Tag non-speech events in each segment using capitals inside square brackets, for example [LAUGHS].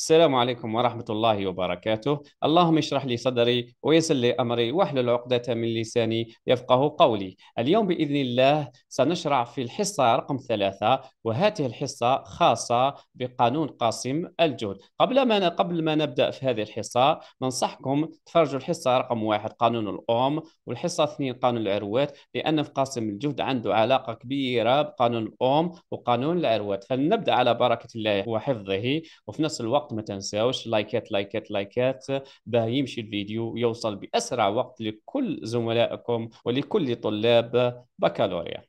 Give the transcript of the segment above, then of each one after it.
السلام عليكم ورحمة الله وبركاته. اللهم اشرح لي صدري ويسر لي أمري واحلل عقدة من لساني يفقه قولي. اليوم بإذن الله سنشرع في الحصة رقم ثلاثة وهذه الحصة خاصة بقانون قاسم الجهد قبل ما قبل ما نبدأ في هذه الحصة ننصحكم تفرجوا الحصة رقم واحد قانون الأوم والحصة اثنين قانون العروات لأن في قاسم الجهد عنده علاقة كبيرة بقانون الأوم وقانون العروات. فلنبدأ على بركة الله وحفظه وفي نفس الوقت ما تنساوش likes ات likes ات likes ات. باه يمشي الفيديو يوصل بأسرع وقت لكل زملائكم ولكل طلاب بكالوريا.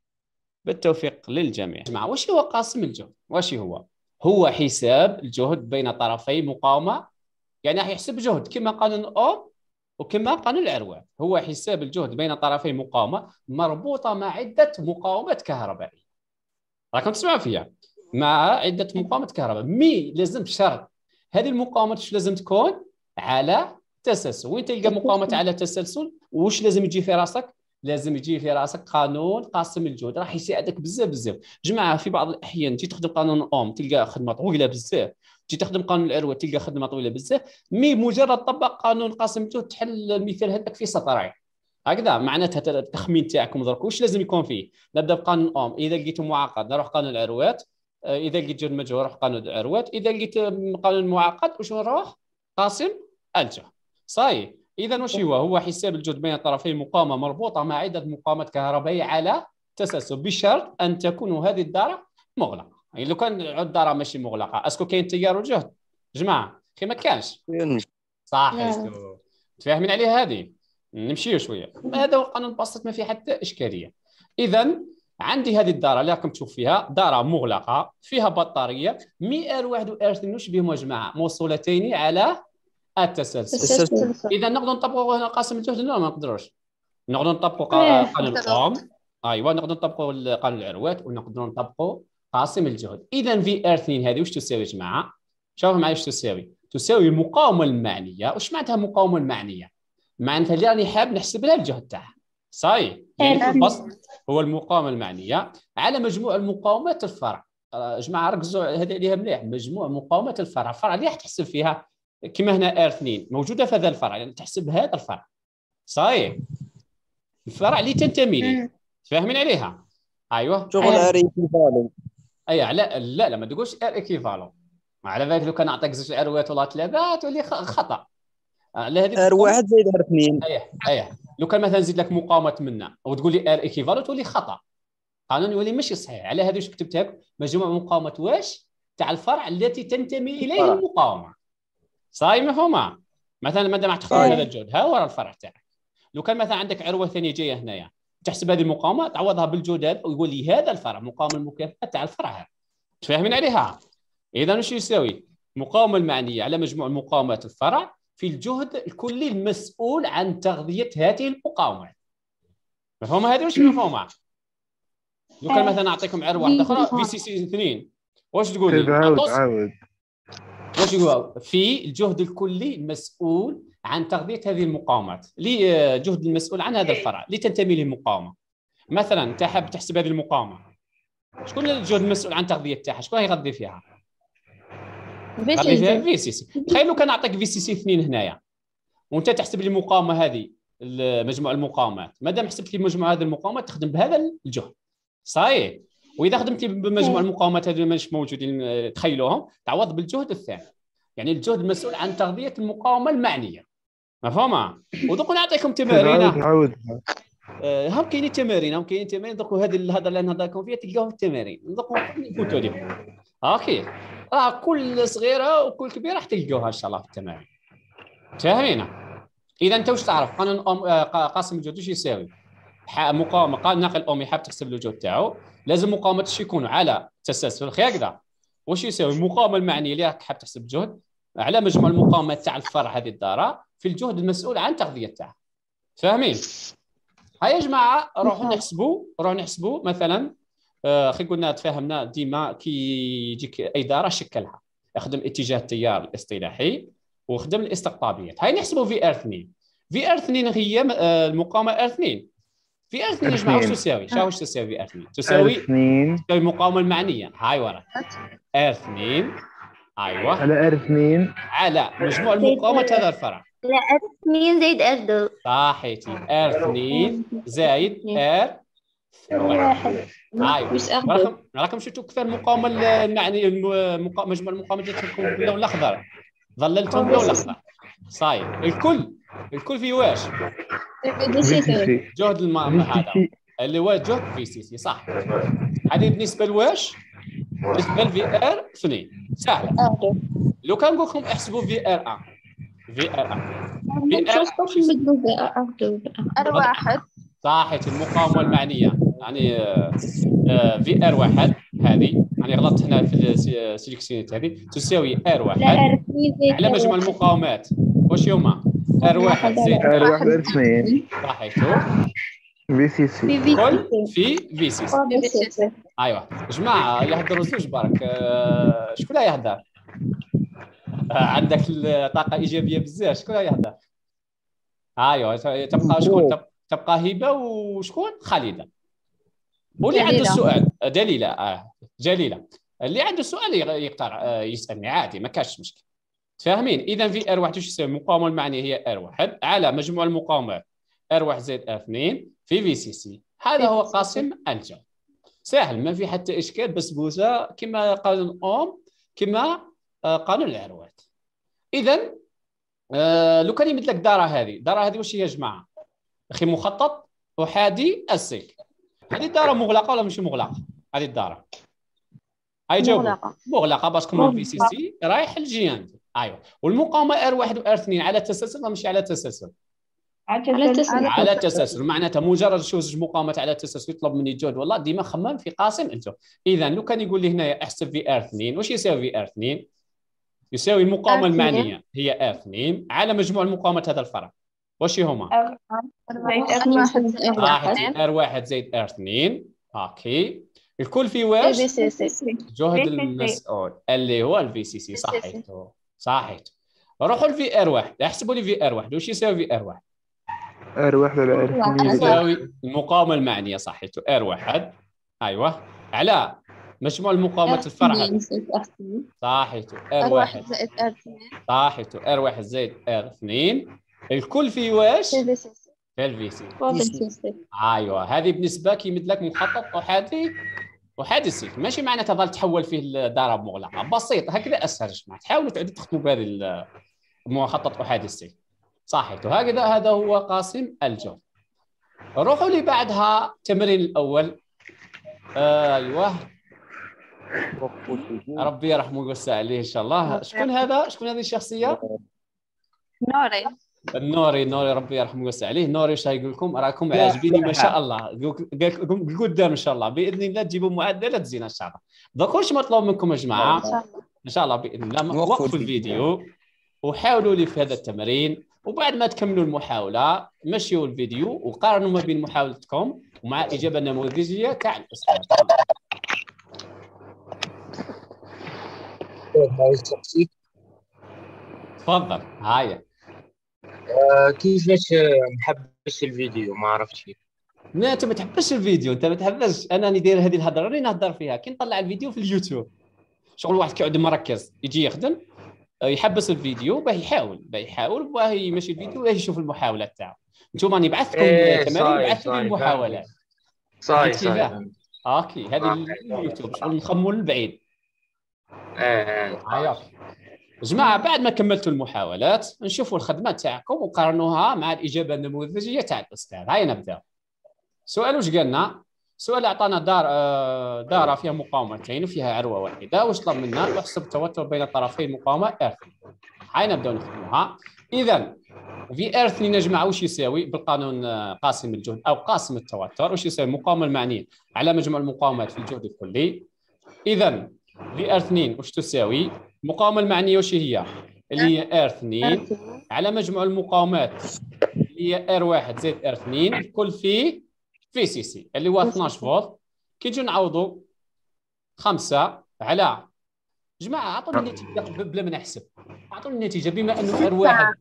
بالتوفيق للجميع. جماعة وش هو قاسم الجهد؟ وش هو؟ هو حساب الجهد بين طرفي مقاومة؟ يعني راح يحسب جهد كما قانون أوم وكما قانون العروة هو حساب الجهد بين طرفي مقاومة مربوطة مع عدة مقاومات كهربائية. راكم تسمعوا فيها؟ مع عدة مقاومات كهرباء مي لازم شرط هذه المقاومات واش لازم تكون على تسلسل؟ وين تلقى مقاومات على تسلسل؟ واش لازم يجي في راسك؟ لازم يجي في راسك قانون قاسم الجهد راح يساعدك بزاف بزاف. جماعة في بعض الأحيان تجي تخدم قانون اوم تلقى خدمة طويلة بزاف. تجي تخدم قانون العروه تلقى خدمة طويلة بزاف. مي مجرد طبق قانون قاسم الجهد تحل المثال هذاك في سطرين هكذا معناتها التخمين تاعكم درك. واش لازم يكون فيه؟ نبدأ بقانون اوم إذا لقيته معقد نروح قانون العروات إذا لقيت جهد مجهول روح قانون العروات إذا لقيت قانون معقد واش نروح قاسم الجهد صحيح. إذا وش هو؟ هو حساب الجهد بين طرفي مقاومة مربوطة مع عدة مقاومات كهربائية على تسلسل بشرط أن تكون هذه الدارة مغلقة. يعني لو كان الداره ماشي مغلقة أسكو كاين تيار وجهد؟ جماعة كي ما كانش. صح تفاهمين عليه هذه؟ نمشيو شوية. هذا هو القانون البسيط ما فيه حتى إشكالية. اذا عندي هذه الدارة اللي راكم تشوف فيها دارة مغلقة فيها اثنين واش بهم جماعة موصولتين على التسلسل. إذا نقدر نطبقوا هنا قاسم الجهد لا ما نقدروش نقدر نطبقوا إيه، قانون القوم ايوا نقدر نطبقوا قانون العروات ونقدر نطبقوا قاسم الجهد إذا في آر 2 هذه واش تساوي يا جماعة؟ شوفوا معي واش تساوي. تساوي المقاومة المعنية. واش معناتها المقاومه المعنية؟ معناتها اللي راني حاب نحسب لها الجهد تاعها. صحيح. يعني في البسط هو المقاومة المعنية على مجموع المقاومات الفرع. آه، جماعة ركزوا هذه عليها مليح. مجموع مقاومات الفرع الفرع اللي راح تحسب فيها كما هنا R 2 موجودة في هذا الفرع يعني تحسب هذا الفرع. صحيح. الفرع اللي تنتمي ليه. فاهمين عليها. أيوه. شغل R équivalent أي لا لا لا ما تقولش R équivalent على بالك لو كان اعطيك زوج عروات ولا ثلاثة تولي خطأ. على هذه R واحد زائد R اثنين. أيه أيه. لو كان مثلا نزيد لك مقاومة منا وتقول لي R équivalent تولي خطأ. قانون يولي ماشي صحيح. على هذا واش كتبتها لك مجموع مقاومة واش؟ تاع الفرع التي تنتمي إليه المقاومة. صاي مفهومه مثلا ما دام تختار هذا الجهد؟ ها هو الفرع تاعك. لو كان مثلا عندك عروة ثانية جاية هنايا تحسب هذه المقاومة تعوضها بالجهد هذا ويقول لي هذا الفرع مقاومة المكافئة تاع الفرع هذا. تفاهمين عليها؟ اذا وش يساوي؟ المقاومه المعنية على مجموع مقاومات الفرع في الجهد الكلي المسؤول عن تغذية هذه المقاومات مفهومه هذه واش مفهومه [COUGHS] لو كان مثلا نعطيكم عروه واحدة أخرى في سي سي 2 واش تقول عاود عاود. واش يقول؟ في الجهد الكلي المسؤول عن تغذية هذه المقاومات. اللي جهد المسؤول عن هذا الفرع. اللي تنتمي له المقاومه مثلا انت حاب تحسب هذه المقاومة. شكون الجهد المسؤول عن تغذية تاعها؟ شكون يغذي فيها؟ VCC تخيل لو كان نعطيك VCC 2 هنايا. وأنت تحسب لي المقاومة هذه مجموع المقاومات. ما دام حسبت لي مجموع هذه المقاومات تخدم بهذا الجهد. صحيح. وإذا خدمتي بمجموع المقاومات هذه مش موجودين تخيلوهم تعوض بالجهد الثاني. يعني الجهد المسؤول عن تغذية المقاومة المعنية. مفهومة؟ ودوك نعطيكم تمارين. عاود آه، هم كاينين تمارين هم كاينين تمارين. دوك هذه الهضره اللي نهضركم فيها تلقاوها في التمارين. دوك نفوتوا لكم OK. راه كل صغيرة وكل كبيرة راح تلقوها إن شاء الله في التمارين فاهمين إذا أنت واش تعرف؟ قانون آه، قاسم الجهد واش يساوي؟ مقاومة قال ناقل اومي حاب تحسب الجهد تاعو. لازم مقاومة يكون على تسلسل هكذا واش يساوي؟ المقاومة المعنية اللي راك حاب تحسب الجهد على مجموع المقاومات تاع الفرع هذه الدارة في الجهد المسؤول عن تغذية تاعها فاهمين؟ هيا يا جماعة روحوا نحسبوا روحوا نحسبوا مثلا خلينا قلنا تفاهمنا ديما كي يجيك أي داره شكلها يخدم اتجاه التيار الاصطلاحي وخدم الاستقطابيات. هاي نحسبوا في R 2 VR 2 هي آه، المقاومة R 2 VR 2 يا جماعة واش تساوي؟ شنو واش تساوي VR 2 تساوي تساوي المقاومه المعنية. هاي ورا. R 2 أيوه. على R اثنين. على مجموع المقاومات هذا الفرع. لا R 2 زائد R 2 صحيتي ار 2 زائد R راكم شفتوا كثر المقاومه يعني مجموع المقاومه جات لكم ولا الأخضر؟ ظللتهم ولا الأخضر؟ صايب الكل. الكل في واش؟ جهد الماء هذا. اللي هو جهد؟ VCC صح. هذه بالنسبة لواش؟ بالنسبة ل VR اثنين. سهلة. لو كان نقول لكم احسبوا في ار 1 في ار 1 في ار 2 ار 1 صح المقاومة المعنية. يعني آه، آه، VR واحد هذه. يعني غلطت هنا في sélectionnit آه، هذه. تساوي R واحد على مجموع المقاومات. واش هما؟ R واحد زائد R واحد اثنين صحيح. في سي سي كل في في سي سي ايوا جماعة يهضروا زوج برك شكون يهضر عندك الطاقة إيجابية بزاف. شكون يهضر ايوا تبقى شكون؟ تبقى تبقى هبة وشكون؟ خالدة. واللي عنده دليلة. سؤال آه، دليلة آه جليلة. اللي عنده سؤال يق- يقدر آه، يسألني عادي ما كاش مشكل. فاهمين إذا VR واحد واش يساوي المقاومه المعنيه هي R واحد. على مجموع المقاومات R واحد زائد R اثنين في VCC هذا هو قاسم الجهد. سهل ما في حتى إشكال بسبوسه كما قانون اوم كما آه، قانون العروات اذا آه، لو كان يمد لك دارة هذه دارة هذه واش هي جماعة؟ أخي مخطط أحادي السلك هذه الداره مغلقة ولا مش مغلقه هذه الداره هاي جاوبوا. مغلقة. مغلقة parce que ال VCC رايح لل GND. أيوه. والمقاومة R واحد و R اثنين على تسلسل ولا مش على تسلسل؟ على تسلسل. على تسلسل. معناتها مجرد تشوف زوج مقاومات على تسلسل يطلب مني جهد. والله ديما خمم في قاسم الجهد. إذا لو كان يقول لي هنا أحسب VR 2 واش يساوي VR 2 يساوي المقاومة R2 المعنية. هي R 2 على مجموع المقاومات هذا الفرع واش هما؟ واحد زائد R واحد راحت R 1 زائد R 2 أوكي. الكل في واش؟ VCC جهد المسؤول. اللي هو ال VCC صحيتو صحيت روحوا ل VR 1 احسبوا لي VR 1 واش يساوي VR 1 R واحد على R اثنين يساوي المقاومة المعنية. صحيتو R 1 أيوه. على. مجموع المقاومات الفرع هذا. صحيتو R R 1 واحد. زائد R اثنين. صحيتو R 1 زائد R 2 الكل في واش VCC. في ال VC. VCC. أيوه. هذه بالنسبة كيمد لك مخطط احادي احادي ماشي معناتها ظل تحول فيه الضرب مغلقة. بسيط. هكذا أسهل يا جماعة تحاولوا تعودوا تخدموا بهذه ال- مخطط احادي السلك صحيح. وهكذا هذا هو قاسم الجهد. روحوا لي بعدها التمرين الأول. أيوه. ربي يرحمه ويوسع عليه إن شاء الله. شكون هذا؟ شكون هذه الشخصية؟ نوري. النوري النوري ربي يرحمه ويوسع عليه. النوري إيش يقول لكم راكم عاجبيني ما شاء الله. قال قدام إن شاء الله. بإذن الله تجيبوا معدلات زينه إن شاء الله. دوك واش مطلوب منكم يا جماعة. إن شاء الله. بإذن الله. وقفوا وقفوا الفيديو. وحاولوا لي في هذا التمرين. وبعد ما تكملوا المحاولة مشيوا الفيديو وقارنوا ما بين محاولتكم ومع الاجابه النموذجيه تاع الأستاذ. تفضل. هاي. كيفاش نحبس الفيديو؟ ما عرفتش. لا أنت ما تحبسش الفيديو أنت ما تحبسش أنا راني داير هذه الهضرة راني نهضر فيها. كي نطلع الفيديو في اليوتيوب. شغل واحد كيقعد مركز يجي يخدم آه، يحبس الفيديو باه يحاول باه يحاول باه يمشي الفيديو باه يشوف المحاولات تاعو. أنتم راني بعثتكم إيه، تمارين صاي، بعثت لي صاي، المحاولات صاي فهمتي صاي لا؟ فهمت. أوكي هذه آه. اليوتيوب شغل نخموا للبعيد. آه هاي جماعة بعد ما كملتوا المحاولات نشوفوا الخدمة تاعكم وقارنوها مع الإجابة النموذجية تاع الأستاذ. هاي نبدأ. سؤال واش قالنا؟ سؤال أعطانا دارة آه، دارة فيها مقاومتين وفيها عروة واحدة. واش طلب منا؟ نحسب التوتر بين طرفي المقاومه R هاي نبداو نخدموها إذا VR 2 يا جماعة واش يساوي؟ بالقانون آه، قاسم الجهد أو قاسم التوتر. واش يساوي؟ المقاومه المعنيه على مجموع المقاومات في الجهد الكلي. إذا VR 2 واش تساوي؟ المقاومة المعنية واش هي؟ اللي هي R 2 على مجموع المقاومات اللي هي R 1 زائد R 2 الكل في VCC اللي هو 12 فولت. كي نجي نعوضوا 5 على جماعة اعطوني النتيجة بلا ما نحسب. اعطوني النتيجة بما أنه R 1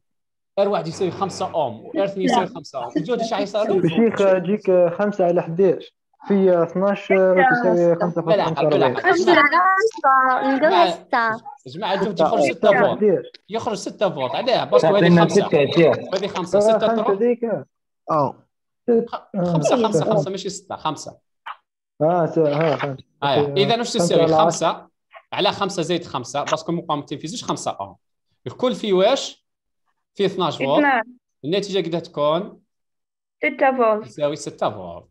R واحد يساوي 5 أوم و R 2 يساوي 5 أوم. الجهد إيش حيصير له؟ شيخ تجيك 5 على 11 في 12 تساوي 5 لا، لا، لا. خمسة. على عشرة نديرها ستة جماعة الجهد يخرج 6 فولت يخرج 6 فولت علاه parce que هذه تعطينا 5 ستة يا شيخ. وهذه 5 6 5 تروح آه 5 5 5 ماشي 6 5 آه ها خمسة. آه. إذا واش خمسة تساوي على 5 على 5 زائد 5 parce que المقاومه التنفيذيه 5 اوم الكل في واش؟ في 12 فولت النتيجة قد تكون؟ ستة فولت تساوي 6 فولت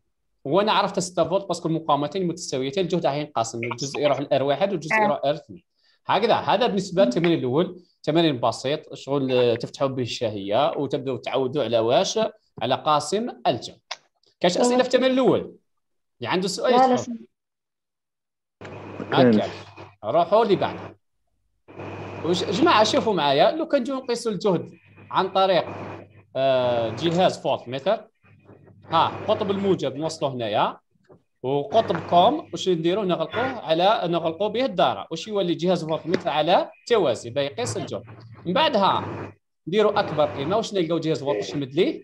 وأنا عرفت 6 فولت parce que المقاومتين متساويتين الجهد راح ينقسم الجزء يروح ل R واحد والجزء آه. يروح ل R اثنين. هكذا هذا بالنسبة للتمرين الأول. تمرين بسيط شغل آه، تفتحوا به الشهية وتبدأوا تعودوا على واش؟ على قاسم الجهد كاش أسئلة في التمرين الأول؟ اللي عنده سؤال لا روحوا اللي بعده وش- جماعة شوفوا معايا. لو كان نجيو نقيسوا الجهد عن طريق آه، جهاز voltmètre ها قطب الموجب نوصله هنايا. وقطب COM واش نديروا نغلقوه على نغلقوا به الدائره واش يولي جهاز voltmètre على توازي باه يقيس الجهد من بعدها نديروا أكبر قيمة. واش نلقاو جهاز فولت واش يمد لي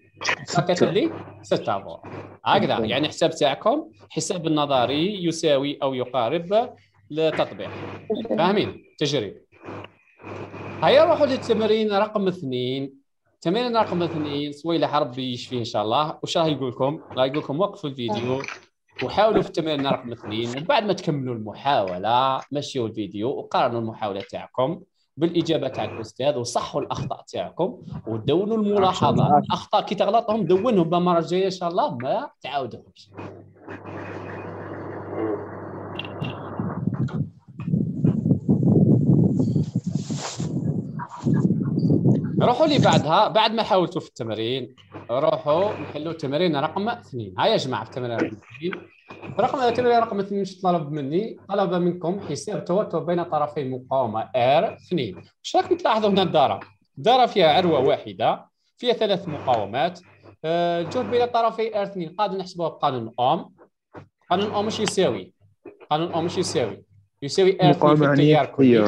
كاتب لي 6 فولت هكذا. يعني حساب تاعكم حساب النظري يساوي أو يقارب للتطبيق فاهمين؟ تجريب. هيا نروحوا للتمرين رقم اثنين. تمرين رقم اثنين سويلح ربي يشفيه إن شاء الله. وش راه يقول لكم؟ راه يقول لكم وقفوا الفيديو. وحاولوا في التمرين رقم اثنين وبعد ما تكملوا المحاولة مشيوا الفيديو وقارنوا المحاولة تاعكم بالإجابة تاع الأستاذ وصحوا الأخطاء تاعكم ودونوا الملاحظات الاخطاء كي تغلطهم دونهم بالمرة الجايه إن شاء الله ما تعاودهمش روحوا لي بعدها بعد ما حاولتوا في التمرين روحوا نحلوا تمرين رقم اثنين هيا يا جماعة في تمرين رقم اثنين رقم التمرين رقم اثنين إيش طلب مني؟ طلب منكم حساب التوتر بين طرفي المقاومه R 2 إيش راكم تلاحظوا هنا الدارة؟ الدارة فيها عروة واحدة فيها ثلاث مقاومات آه، الجهد بين طرفي R 2 قادر نحسبوه بقانون أوم قانون أوم إيش يساوي؟ قانون أوم إيش يساوي؟ يساوي R 2 في مقاومة التيار هي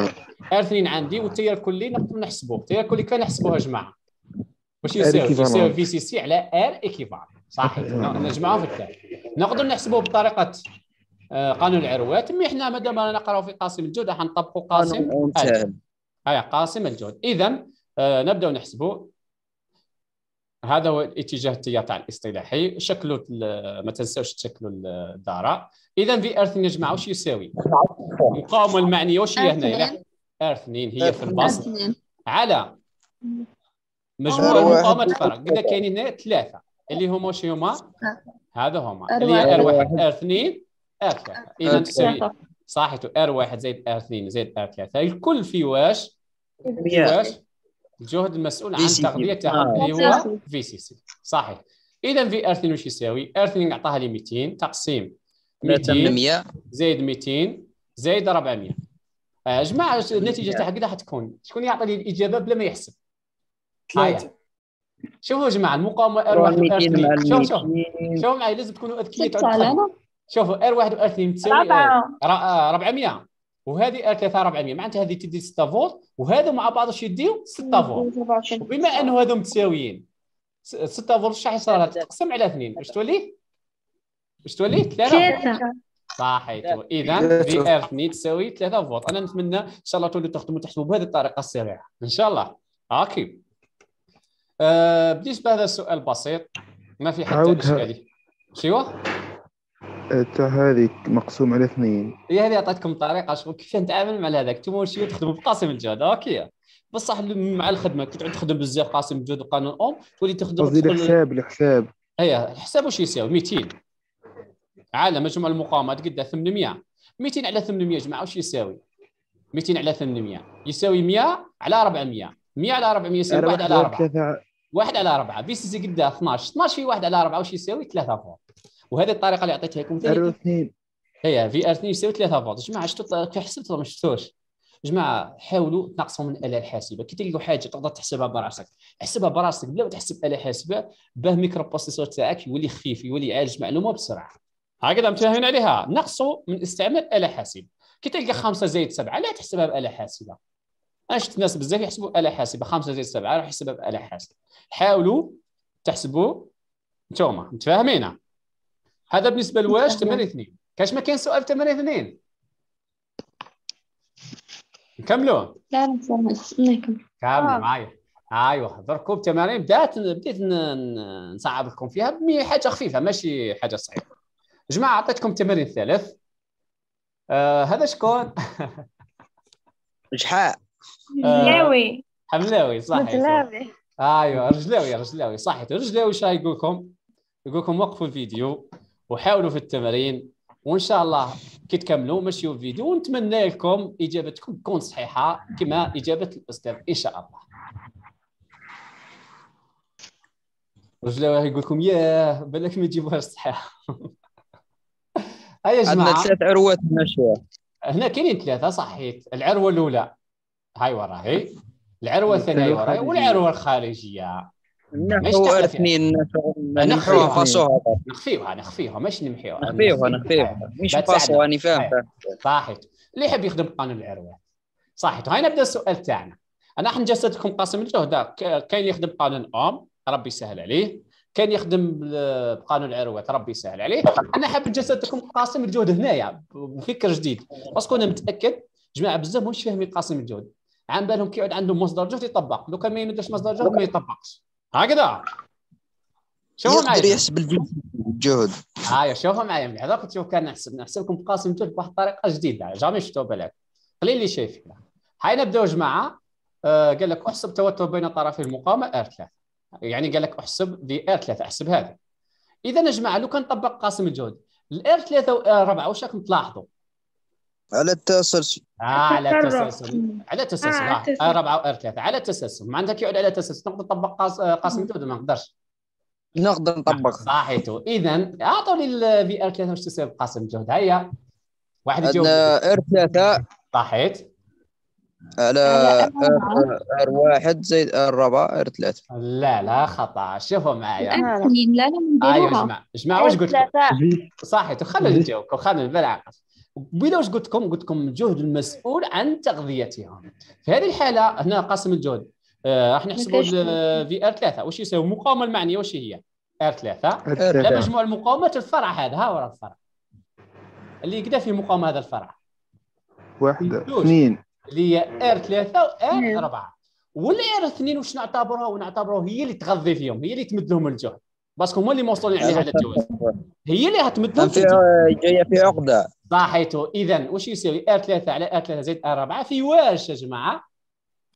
R 2 عندي والتيار الكلي نقدر نحسبوه. التيار الكلي كان نحسبوه يا جماعة. واش يساوي. يساوي VCC على R équivalente صحيح. نجمعوه في التالي. نقدر نحسبوه بطريقة آه، قانون العروات. mais إحنا مادام رانا نقراو في قاسم الجهد راح نطبقوا قاسم. هيا قاسم الجهد اذا آه، نبداو نحسبوا هذا هو اتجاه التيار تاع الاصطلاحي. شكلوا ال- ما تنساوش تشكلوا الدارة. اذا VR 2 يا جماعة واش يساوي؟ المقاومه المعنيه واش هي هنا؟ R 2 هي في البسط على مجموع. المقاومات الفرع. قلنا كاينين هنا ثلاثة. اللي هما واش هما؟ هذا هما. اللي هي R واحد. واحد. R 2 R 3 اذا تساوي. صحيح R 1 زائد R 2 زائد R 3 الكل في واش؟ في واش؟ الجهد المسؤول عن تاعهم آه. اللي هو VCC. VCC صحيح. اذا V R 2 واش يساوي؟ R 2 عطاها لي 200 تقسيم 200 800 زائد 200 زائد 400 آه، جماعة النتيجة تاعها كذا حتكون شكون يعطي لي الإجابة بلا ما يحسب. هايا شوفوا يا جماعة المقاومة R 1 و R 200 مع 2 شوف شوف 200 شوفوا. معي لازم تكونوا أذكياء. شوفوا R 1 و R 2 تساوي آه، ربعة را- آه، 400 وهذه R 3 400 معناتها هذه تدي 6 فولت وهذا مع بعض إيش يديو 6 فولت. وبما أنه هذو متساويين 6 فولت راح يصير؟ لها؟ تقسم على 2 واش تولي؟ واش تولي؟ 3 ثلاثة. صحيح. إذا V R 2 تساوي 3 فولت. أنا نتمنى إن شاء الله تولوا تخدموا تحسبوا بهذه الطريقة السريعة. إن شاء الله. OK. آه بالنسبة لهذا السؤال بسيط ما في حتى. اشكاليه شو تاع هذه مقسوم على اثنين. هي هذه عطيتكم طريقة شغل كيف نتعامل مع هذاك. أنتم شيء تخدموا بقاسم الجهد OK. بصح مع الخدمة كي تعود تخدم بزاف قاسم الجهد وقانون أوم تولي تخدم قصدي الحساب الحساب. هي الحساب واش يساوي؟ 200 على مجموع المقاومات قدها 800 200 على 800 يا جماعة واش يساوي؟ 200 على 800 يساوي 100 على 400 100 على 400 يساوي 1 على 4 ثلاثة. 1 على 4 VCC قدها 12 12 في 1 على 4 واش يساوي؟ 3 فولت وهذه الطريقة اللي عطيتها لكم. أربعة ثاني اثنين. هي V R 2 يساوي 3 فولت جماعة شفتوا كي حسبت ولا ما شفتوش. جماعة حاولوا تنقصوا من الاله الحاسبة. كي تلقوا حاجة تقدر تحسبها براسك. احسبها براسك. بلا ما تحسب آلة حاسبة باه microprocesseur تاعك يولي خفيف يولي يعالج معلومه بسرعة. هكذا متفاهمين عليها. نقصوا من استعمال آلة حاسبة. كي تلقى 5 زائد 7 لا تحسبها بآلة حاسبة. أنا شفت ناس بزاف يحسبوا آلة حاسبة. 5 زائد 7 راح يحسبها بآلة حاسبة. حاولوا تحسبوا انتوما متفاهمين؟ هذا بالنسبة لواش؟ تمرين اثنين. كاش ما كاين سؤال في تمرين اثنين؟ نكملوا؟ لا نكمل. كامل آه. معايا. أيوه دركم التمارين بدأت بديت نصعب لكم فيها بمي حاجة خفيفة ماشي حاجة صعيبه جماعة اعطيتكم تمارين ثالث آه هذا شكون؟ [LAUGHS] جحاء آه، لاوي حملاوي صحيح. متلاوي أيوه رجلاوي رجلاوي صحيح. رجلاوي إيش يقول لكم؟ يقول لكم وقفوا الفيديو. وحاولوا في التمارين وإن شاء الله كي تكملوا مشيوا الفيديو ونتمنى لكم إجابتكم تكون صحيحة كما إجابة الأستاذ إن شاء الله. رجلاوي يقول لكم ياه بالك ما تجيبوهاش صحيحه. [LAUGHS] هيا يا عندنا جماعة. ثلاث عروات هنا كاينين ثلاثة صحيت. العروة الأولى. هاي وراهي. العروة الثانية وراهي. والعروة الخارجية. نحو اثنين نحوها. نحوها فاصوها نخفيوها نخفيوها ماشي نمحيوها نخفيوها نخفيوها مش فاصوها ساعدنا. راني فاهم. صحيت اللي يحب يخدم قانون العروات صحيت هاي نبدأ السؤال تاعنا. أنا راح نجسد لكم قاسم الجهد كاين يخدم قانون اوم ربي يسهل عليه. كاين يخدم بقانون العروات ربي يسهل عليه. أنا حاب نجسد لكم قاسم الجهد هنايا بفكر جديد. parce que أنا متأكد جماعة بزاف مش فاهمين قاسم الجهد. عن بالهم كي يعود عندهم مصدر جهد يطبق. لو كان ما يمدش مصدر جهد ما يطبقش. هكذا. شوفوا يقدر معايا يحسب الجهد. هاي شوفوا معايا مليح هذاك شوف كان نحسب نحسب لكم قاسم جهد بواحد الطريقة جديدة. jamais شفتوها بالك قليل اللي شايفينها هاي نبداو جماعة آه قال لك احسب توتر بين طرفي المقاومة R 3 يعني قال لك احسب V R 3 احسب هذا. إذا يا جماعة لو كان نطبق قاسم الجهد ال R 3 و R 4 واش راكم تلاحظوا؟ على التسلسل آه على. التسلسل على التسلسل آه، آه التسلسل. R 4 و R 3 على التسلسل ما عندك يعود على التسلسل نقدر نطبق قاس- آه، قاسم الجهد ما نقدرش؟ نقدر نطبق. صحيتو اذا اعطوا لي ال V R 3 واش تساوي قاسم الجهد هيا. واحد يجاوب. عندنا R 3 صحيت على R R واحد. زائد R 4 R 3 لا لا خطأ. شوفوا معايا لا لا. أيوه نديروها جماعة. جماعة واش قلت؟ لكم صحيتو خلينا نجاوبكم. خلينا بالعقل بلا واش قلت لكم قلت لكم الجهد المسؤول عن تغذيتهم في هذه الحالة هنا قاسم الجهد. آه، راح نحسبوا V R 3 واش يساوي؟ المقاومه المعنية واش هي؟ R 3 لا. مجموع المقاومات الفرع هذا. ها ورا الفرع. اللي كدا في مقاومة هذا الفرع. واحدة جوج. اثنين. اللي هي R 3 و R نعم. 4 وال R 2 واش نعتبروها؟ ونعتبروها هي اللي تغذي فيهم هي اللي تمد لهم الجهد. parce que هما اللي موصلين عليها على الجواز [LAUGHS] هي اللي هتمد لهم جاية في عقدة. صحيتو. اذا واش يساوي ار 3 على ار 3 زائد ار 4 في واش يا جماعة؟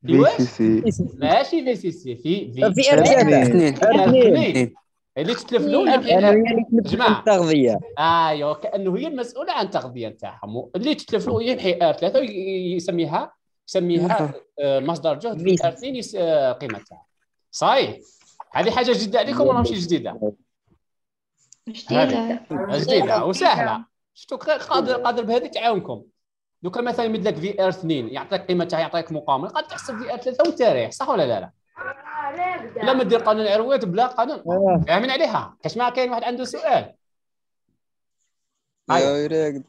في في واش سي سي ماشي في سي سي في في في ار 3 اثنين. ار اثنين. اثنين. اللي تتلف له تمد جماعة. التغذية. أيوه كأنه هي المسؤولة عن التغذية نتاعهم. اللي تتلف له يمحي ار 3 ويسميها يسميها آه، مصدر جهد في ار 2 يس- آه، قيمه تاعها صحيح. هذه حاجة جديدة عليكم ولا ماشي جديدة؟ جديدة. جديدة وسهلة. شفتوا ق- قادر قادر بهذه تعاونكم. لو كان مثلا يمد لك V R 2 يعطيك قيمتها يعطيك مقاومة قد تحسب V R 3 والتاريخ صح ولا لا؟ لا؟ لا ما دير قانون العروات بلا قانون. فاهمين عليها. كاش ما كاين واحد عنده سؤال. راقد.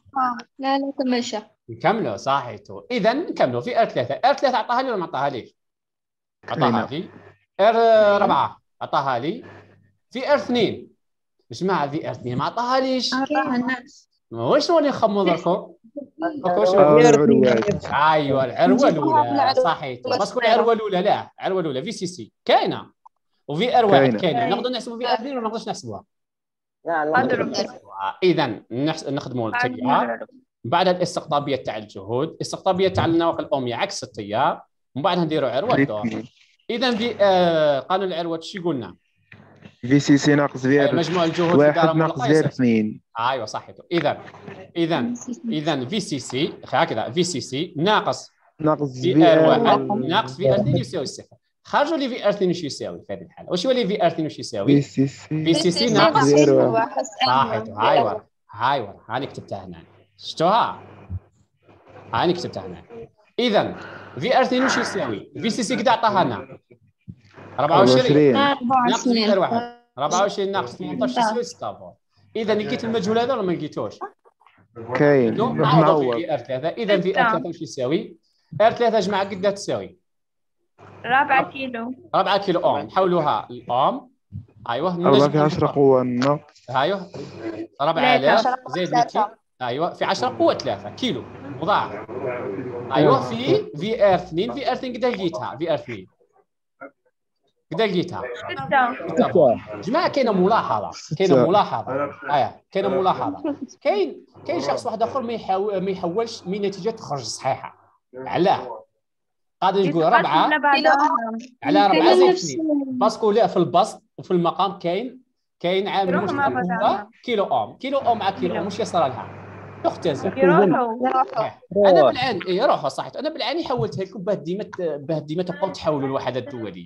لا لا تمشى. نكملوا صحيتو إذا نكملوا V R 3 R 3 عطاها لي ولا ما عطاها ليش؟ عطاها نعم. لي. R 4 عطاها لي. V R 2 جماعة V R 2 ما عطاها ليش؟ أعطاها الناس واش نولي نخمم دركم؟ واش آه، يا العروات. أيوه العروة الأولى. العروة. صحيت parce que العروة الأولى. لا العروة الأولى. VCC. كاينة. و V R واحد. كاينة. نقدر نحسبوا V R 2 ولا نقدرش نحسبوها اذا نخدموا التيار. بعد الاستقطابية تاع الجهود. الاستقطابيه تاع النواقل الاوميه عكس التيار. ومن بعد نديروا عروة الدور. اثنين. اذا في آه قانون العروة. شو قلنا؟ في سي سي ناقص في مجموع الجهود في واحد ناقص في اثنين. أيوه صحيتو إذا إذا إذا VCC هكذا VCC ناقص ناقص V V R واحد. ناقص V R 2 يساوي صفر. خرجوا لي V R 2 وش يساوي في هذه الحاله واش يولي V R 2 وش V يساوي CC VCC ناقص V R واحد. صحيتو هاي ورا. هاي ورا. هاني كتبتها هنا. شفتوها؟ هاني كتبتها هنا. إذا VR 2 وش يساوي VCC كدا عطاها لنا 24 ناقص VR 1 24 ناقص 18 يساوي 6 فولت إذا لقيت المجهول هذا ولا ما لقيتوش؟ كاين. نعوض معوض. VR 3 إذا VR 3 وش يساوي؟ R 3 جماعة قدها تساوي؟ رابعة كيلو. 4 كيلو أوم. نحولوها الأوم. أيوه. أربعة في نجمع- عشرة قوة نا أيوه. 4000 زائد 200 أيوه. في 10 قوة 3 كيلو. مضاعف. أيوه. في VR 2 VR 2 قد لقيتها VR 2 قد لقيتها. ستة جماعة كاينة ملاحظة. كاينة ملاحظة. أيوه كاينة ملاحظة. كاين كاين شخص واحد آخر ما يحاول ما يحولش من نتيجة تخرج صحيحة. علاه. قادر يقول ربعة. على ربعة. زائد اثنين. parce que لا في البسط وفي المقام كاين كاين عامل يروحوا مشترك هو. كيلو اوم كيلو اوم مع كيلو اوم وش يصير لها. تختزل يروحوا. أنا. بالعين اي روحوا صحيت أنا بالعين حولتها لكم باه ديما باه ديما تبقاو تحولوا الوحدات الدولية.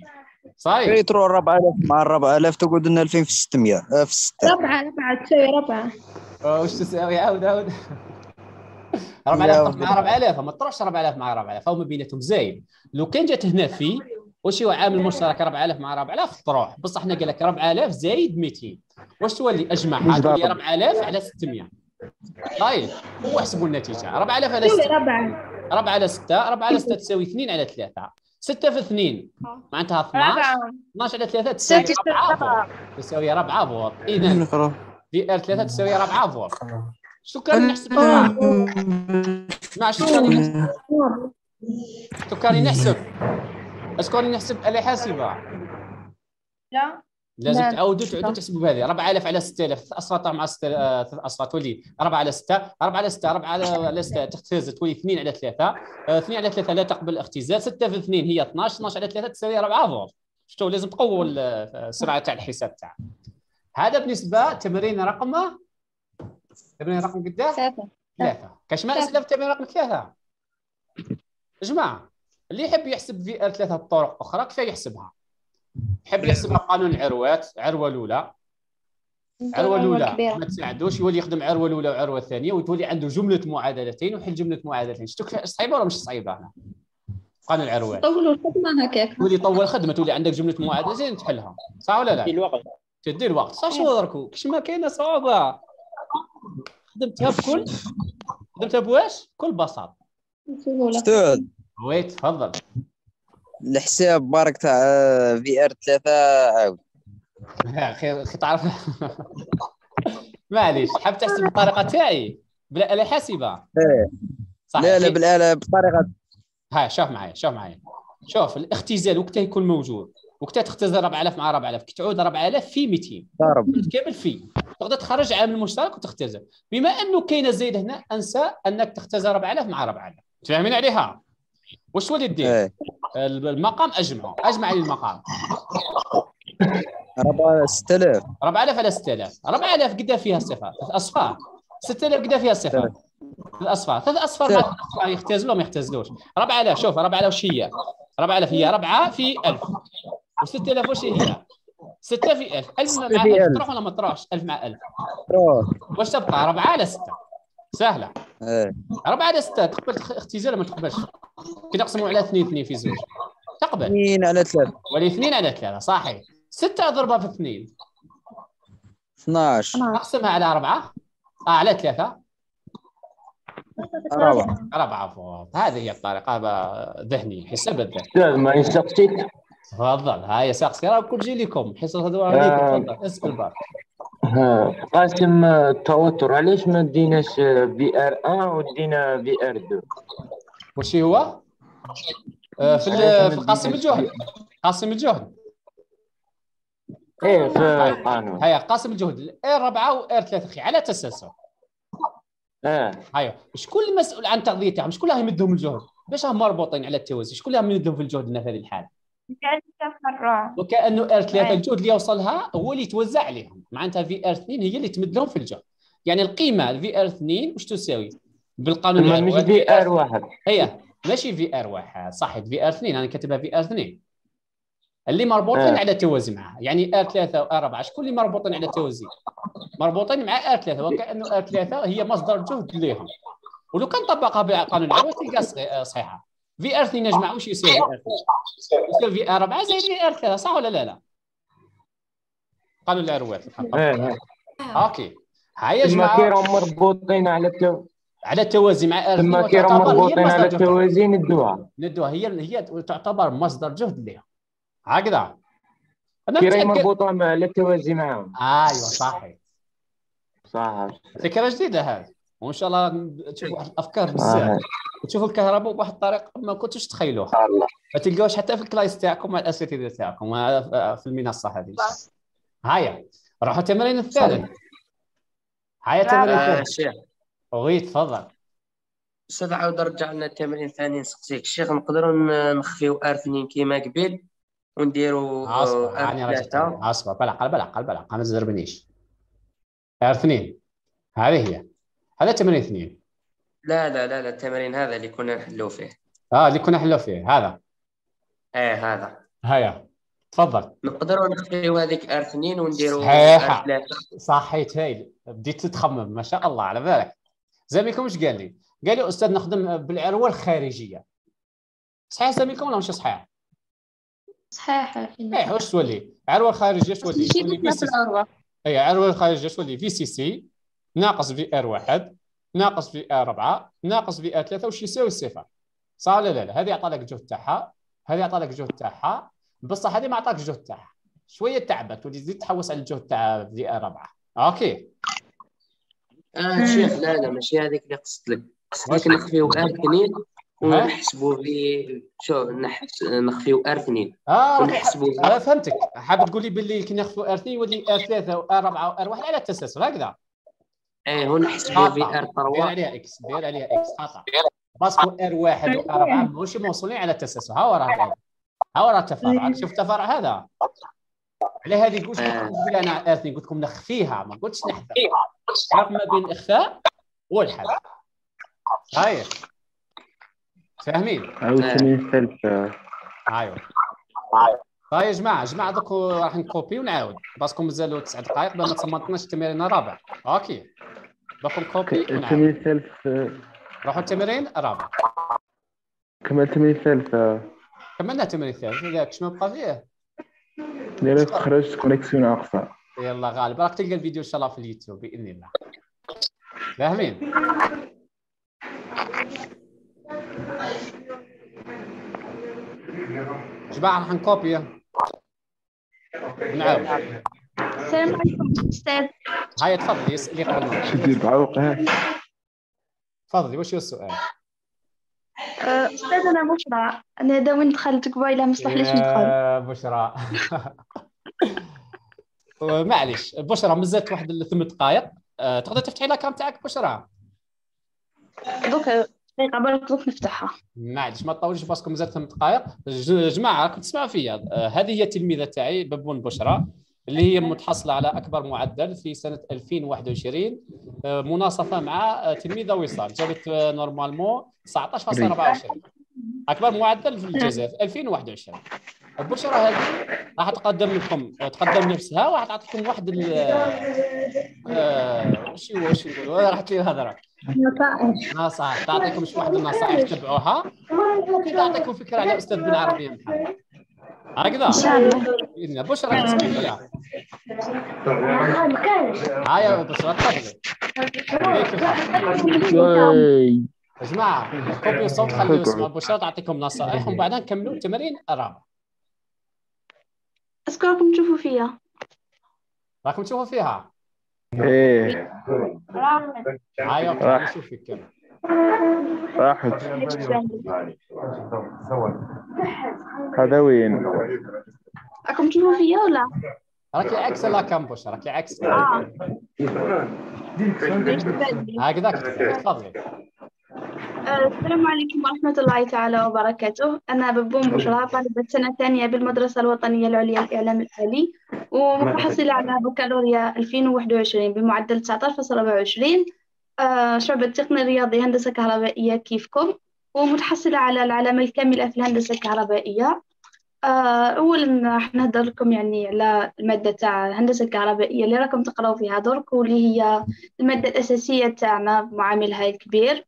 صحيح. كيترو 4000 مع 4000 تقعد لنا 2600 آه، في الستة ربعة ربعة تساوي ربعة. آه، وش تساوي عاود عاود لا، 4000 مع 4000 ما تروحش 4000 مع 4000 هما بيناتهم زايد لو كان جات هنا في واش هو عامل مشترك 4000 مع 4000 تروح. بصح حنا قال لك 4000 زايد 200 واش تولي اجمعها تولي 4000 على 600 طيب هو حسبوا النتيجة. 4000 على 6 ربعة 4 على 6 4 على 6 تساوي 2 على 3 6 في 2 معناتها 12 ربعة 12 على 3 تساوي 4 فولت تساوي 4 فولت اذا VR 3 تساوي 4 فولت شكرا. نحسب مع شكرا. نحسب شكرا. نحسب. اشكر نحسب آلة حاسبة لا. لازم لا. تعودوا تحسبوا بهذه. 4000 على 6000 ثلاث اصفار طرح مع 6 ثلاث اصفار تولي 4 على 6 4 على 6 4 على 6 تختزل تولي 2 على 3 2 على 3 لا تقبل الاختزال. 6 في 2 هي 12 12 على 3 تساوي 4 فولت شفتوا؟ لازم تقووا ال- السرعه تاع الحساب تاعها هذا بالنسبة تمرين رقم تمرين رقم قداه ثلاثة. ثلاثة. كاش ما أسئلة في التمرين رقم ثلاثة. جماعة اللي يحب يحسب في ار ثلاثة بطرق أخرى كيف يحسبها؟ يحب يحسبها بقانون العروات عروة الأولى. عروة الأولى كبيرة. ما تساعدوش يولي يخدم عروة الأولى وعروة الثانية وتولي عنده جملة معادلتين ويحل جملة معادلتين. شفتوا كيف صعيبة ولا مش صعيبة هنا؟ قانون العروات. طولوا الخدمة هكاك. تولي طول الخدمة تولي عندك جملة معادلتين تحلها. صح ولا لا؟ الوقت. تدي الوقت. صح شو دركو كش ما كاينة صعوبة. خدمتها بكل. خدمتها بواش؟ كل بساطه أستاذ. ويت تفضل. الحساب بارك تاع VR 3 عاود. خير خي تعرف. [LAUGHS] معليش حاب تحسب بالطريقة تاعي؟ بلا آلة حاسبة. إيه. صح لا لا بالآلة بطريقة. ها شوف معايا شوف معايا. شوف الاختزال وقتها يكون موجود. وقتها تختزل 4000 مع 4000 كي تعود 4000 في 200 ضرب كامل في تقدر تخرج عامل مشترك وتختزل. بما أنه كاينة زايد هنا أنسى أنك تختزل 4000 مع 4000 فاهمين عليها؟ واش تولي دير إيه المقام أجمعه. أجمع لي المقام. 4 6000 4000 على 6000 4000 قد فيها صفر ثلاث أصفار. 6000 قد فيها صفر ثلاث. أصفار. ثلاث أصفار يختزلوا ما يختزلوش. 4000 شوف 4000 وش هي؟ 4000 هي 4 في 1000 و6000 وش هي؟ 6 في 1000 1000 مع في 1000 ألف. تروح ولا ما تروحش؟ 1000 مع 1000 روح واش تبقى؟ 4 على 6 سهلة. إيه. 4 على 6 تقبل اختزال ولا ما تقبلش؟ كي نقسموا على 2 2 في زوج تقبل. 2 على 3 ولا 2 على 3 صحيح. 6 أضربها في 2 12 أقسمها على 4 آه على 3 4 أربعة فوق هذه هي الطريقة ذهني حساب الذهن. أستاذ ما يسقسيك تفضل. هاي ساقس راه كل جي لكم. حصة هذا آه. عليكم. تفضل. اسأل بارك ها، قاسم التوتر علاش ما ديناش VR 1 ودينا VR 2 وش هو؟ آه، في القاسم الجهد. قاسم الجهد. إيه في القانون هيا قاسم الجهد. R 4 و R 3 أخي على تسلسل آه هيا شكون المسؤول عن تغذية تاعهم شكون اللي يمدهم الجهد؟ باش هم مربوطين على التوازي. شكون اللي يمدهم في الجهد في هذه تفرع وكأنه R 3 أي. الجهد اللي يوصلها هو اللي يتوزع عليهم. معناتها VR 2 هي اللي تمد لهم في الجهد. يعني القيمة ال VR 2 واش تساوي؟ بالقانون ما مش العلوي VR واحد. هي ماشي VR واحد. صحيح VR 2 أنا كاتبها VR 2 اللي مربوطين آه. على توازي معها يعني R 3 و R 4 شكون اللي مربوطين على توازي مربوطين مع R 3 وكأنه R 3 هي مصدر الجهد ليهم. ولو كان طبقها بقانون العلوي تلقى صحي- صحيحة. VR 2 يا جماعة واش يساوي VR 2 يساوي VR 4 زائد VR 3 صح ولا لا لا؟ قانون العروات إيه OK. هاي يا ما كي جماعة راهم مربوطين على التو على التوازي مع R 2 تما كي راهم وتعتبر هي مربوطين على التوازي ندوها. ندوها. هي هي تعتبر مصدر جهد ليها. هكذا أنا كي راهي متاكد مربوطة مع- على التوازي معاهم أيوه صحيح. صح فكرة جديدة هذه. وإن شاء الله تشوفوا واحد الأفكار. بزاف. وتشوفوا الكهرباء بواحد الطريقة ما كنتوش تخيلوها ما تلقاوش حتى في الكلايس تاعكم مع الاساتذه تاعكم آه، في المنصه هذه. هيا روحوا التمرين الثالث هيا التمرين آه الثالث وغي تفضل. أستاذ عاود رجع لنا التمرين الثاني نسقسيك. الشيخ نقدروا نخفيو R اثنين كيما قبل ونديروا أصبر R يعني. أصبر بلع بلع بلع ما تزربنيش. اثنين. هذه هي. هذا تمرين اثنين. لا لا لا لا التمرين هذا اللي كنا نحلو فيه. آه اللي كنا حلو فيه هذا. إيه هذا. هيا. تفضل. نقدروا نخفيو هذيك R اثنين ونديروا ثلاثة صحيت هايل بديت تخمم ما شاء الله على بالك. زميلكم إيش قال لي؟ قال لي أستاذ نخدم بالعروة الخارجية. صحيح زميلكم ولا مش صحيح؟ صحيح. إيه واش تولي؟ عروة الخارجية تولي؟ تولي VCC. اي عروة الخارجية تولي؟ VCC. ناقص VR واحد ناقص VR 4 ناقص VR 3 وش يساوي الصفر؟ صح ولا لا؟ لا هذه عطى لك الجهد تاعها هذه عطى لك الجهد تاعها بصح هذه ما عطاك الجهد تاعها شوية تعبت تولي تزيد تحوس على الجهد تاع VR 4 OK. آه شيخ لا لا ماشي هذيك اللي قصدت لك. قصدت لك نخفيو R اثنين ونحسبوا في شو نحس... نخفيو R اثنين. آه ونحسبوا أنا فهمتك. حاب تقول لي باللي كي ناخذوا R 2 يولي R 3 و R 4 و R 1 على التسلسل هكذا. إيه ونحسبوا في خطا R دير 3 عليها X دير عليها X خطأ. parce que R 1 و R 4 ماهوش موصولين على التسلسل. ها وراه هذا ها وراه التفرع شوف التفرع هذا. على هذه قلت. لكم أنا ار 2 قلت لكم نخفيها ما قلتش نحذفها فرق ما بين الاخفاء والحذف. هاي. فاهمين؟ عاود الثالث أيوه. طيب يا جماعة جماعة دوك راح نكوبي ونعاود. parce que مازالوا تسع دقائق بلا ما تصمتناش التمرين الرابع. OK. دوك نكوبي ونعاود. الثالث آه، روحوا التمرين الرابع. كمل التمرين الثالث آه، كملنا التمرين الثالث ياك شنو بقى فيه. دير تخرج connexion أقصى. يلا غالب راك تلقى الفيديو إن شاء الله في اليوتيوب بإذن الله. فاهمين؟ جماعة راح نكوبي. نعاود السلام عليكم أستاذ. هيا تفضلي اسالي قبل. ما تفضلي واش هو السؤال؟ أه، أستاذ أنا بشرى. أنا داوين دخلت قبيلة ما صلحليش ندخل يا بشرى. [LAUGHS] معليش بشرى مازالت واحد ثمان دقائق أه، تقدر تفتحي لاكام تاعك بشرى؟ دوك بالك دوك نفتحها. معليش ما تطولش باسكو مازال ثمان دقائق. جماعة راكم تسمعوا فيا. أه، هذه هي التلميذة تاعي ببون بشرى اللي هي متحصلة على أكبر معدل في سنة 2021 أه، مناصفة مع أه، تلميذة وصال. جابت نورمالمون 19.24 أكبر معدل في الجزائر في 2021 البشرى هذه راح تقدم لكم تقدم نفسها وراح تعطيكم واحد ال آه، وش هو وش نقولوا راح تلي الهضره نصائح. تعطيكم شي واحد النصائح تبعوها وكي تعطيكم فكرة على أستاذ بن عربي محمد. هكذا؟ إن شاء الله. باذن الله. بشرى تسمعي فيها هاي بشرى تفضلي. يا جماعة coupez الصوت خليوا يسمعوا بشرى تعطيكم نصائح ومن بعدها نكملوا التمارين الرابع. est-ce que راكم تشوفوا فيا راكم تشوفوا فيها؟ إيه. هاي OK راح. نشوف فيك كم. راحت هذا وين راكم تشوفوا فيا ولا؟ راكي عكس لا كامبوش راكي عكس آه. هكذا كتفضلي تفضلي. السلام عليكم ورحمة الله تعالى وبركاته. أنا ببوم بشرى طالبة سنة ثانية بالمدرسة الوطنية العليا للإعلام الآلي ومتحصلة على بكالوريا 2021 بمعدل 19.24 أه، شعبة تقني رياضي هندسة كهربائية كيفكم؟ ومتحصلة على العلامة الكاملة في الهندسة الكهربائية. أه، أولا راح نهضر لكم يعني على المادة تاع الهندسة الكهربائية اللي راكم تقراو فيها درك واللي هي المادة الأساسية تاعنا بمعاملها الكبير.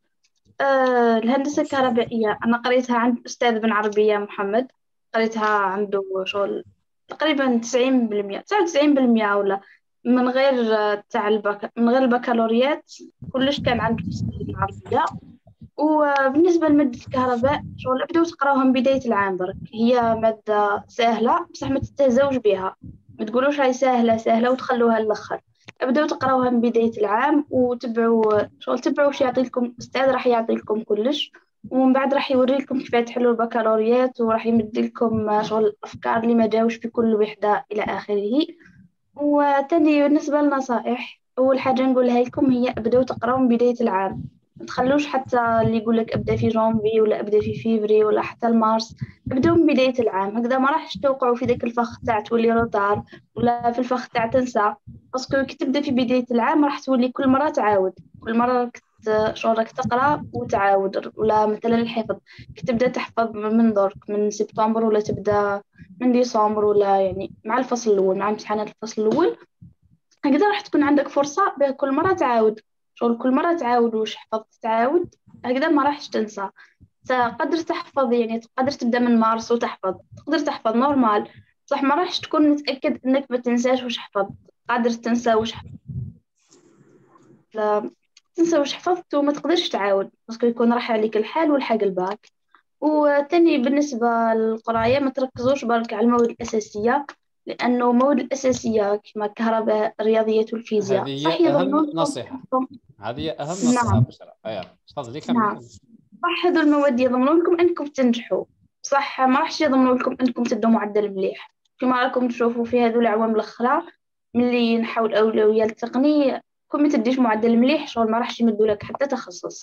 آه، الهندسة الكهربائية. أنا قريتها عند أستاذ بن عربية محمد. قريتها عنده شغل تقريبا تسعين بالمية تسعة وتسعين بالمية ولا من غير آه، تاع البك... من غير البكالوريات كلش كان عندكم العربية وبالنسبة لمادة الكهرباء شغل ابداو تقراوها من بداية العام برك. هي مادة سهلة بصح ما تستهزوش بها ما تقولوش هاي سهلة سهلة وتخلوها للآخر. ابداو تقراوها من بداية العام وتبعوا شغل تبعوا واش يعطيكم أستاذ راح يعطيكم كلش ومن بعد راح يوريلكم كيف تحلوا البكالوريات وراح يمد لكم شغل الأفكار اللي ما جاوش في كل وحدة إلى آخره. وتاني بالنسبة للنصائح أول حاجة نقولها لكم هي ابداو تقراو من بداية العام. تخلوش حتى اللي يقول لك أبدأ في جانفي ولا أبدأ في فيفري ولا حتى المارس. ابداو من بداية العام. هكذا ما راحش توقعوا في ذاك الفخ تاع تولي retard ولا في الفخ تاع تنسى. parce que كي تبدأ في بداية العام راح تولي كل مرة تعاود. كل مرة شغل راك تقرأ وتعاود. ولا مثلا الحفظ. كي تبدأ تحفظ من درك من سبتمبر ولا تبدأ من ديسمبر ولا يعني مع الفصل الأول مع امتحانات الفصل الأول. هكذا راح تكون عندك فرصة باه كل مرة تعاود. شغل كل مرة تعاود وش حفظت تعاود هكذا ما راحش تنسى. تقدر تحفظ يعني تقدر تبدأ من مارس وتحفظ. تقدر تحفظ normal صح ما راحش تكون متأكد إنك ما تنساش وش حفظت. قادر تنسى وش حفظت. لا تنسى وش حفظت وما تقدرش تعاود parce que يكون راح عليك الحال والحق الباك. وتاني بالنسبة للقراية ما تركزوش برك على المواد الأساسية. لأنه المواد الأساسية كما الكهرباء الرياضيات والفيزياء. هذه أهم نصيحة. هذه أهم نصيحة نعم بشرى تفضلي نعم. صح هذو المواد يضمنون لكم أنكم تنجحوا. صح ما راحش يضمنوا لكم أنكم تدوا معدل مليح. كما راكم تشوفوا في هذو الأعوام الأخرى ملي نحاول أولوية للتقنية كون ما تديش معدل مليح شغل ما راحش يمدوا لك حتى تخصص.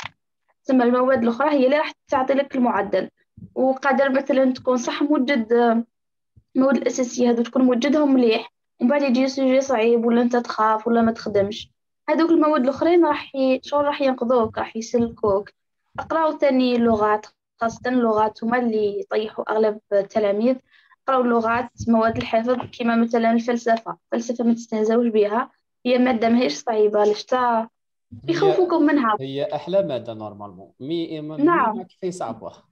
ثم المواد الأخرى هي اللي راح تعطي لك المعدل. وقادر مثلا تكون صح موجد المواد الأساسية هذو تكون موجدهم مليح. ومن بعد يجي sujet صعيب ولا أنت تخاف ولا ما تخدمش. هذوك المواد الأخرين راح ي... شغل راح ينقذوك راح يسلكوك. اقراو تاني اللغات خاصة اللغات هما اللي يطيحوا أغلب التلاميذ. اقراو اللغات مواد الحفظ كما مثلا الفلسفة. الفلسفة ما تستهزوش بها هي مادة ماهيش صعيبة لاش تا هي يخوفوكم منها. هي أحلى مادة normalement. mais نعم. كيف يصعبوها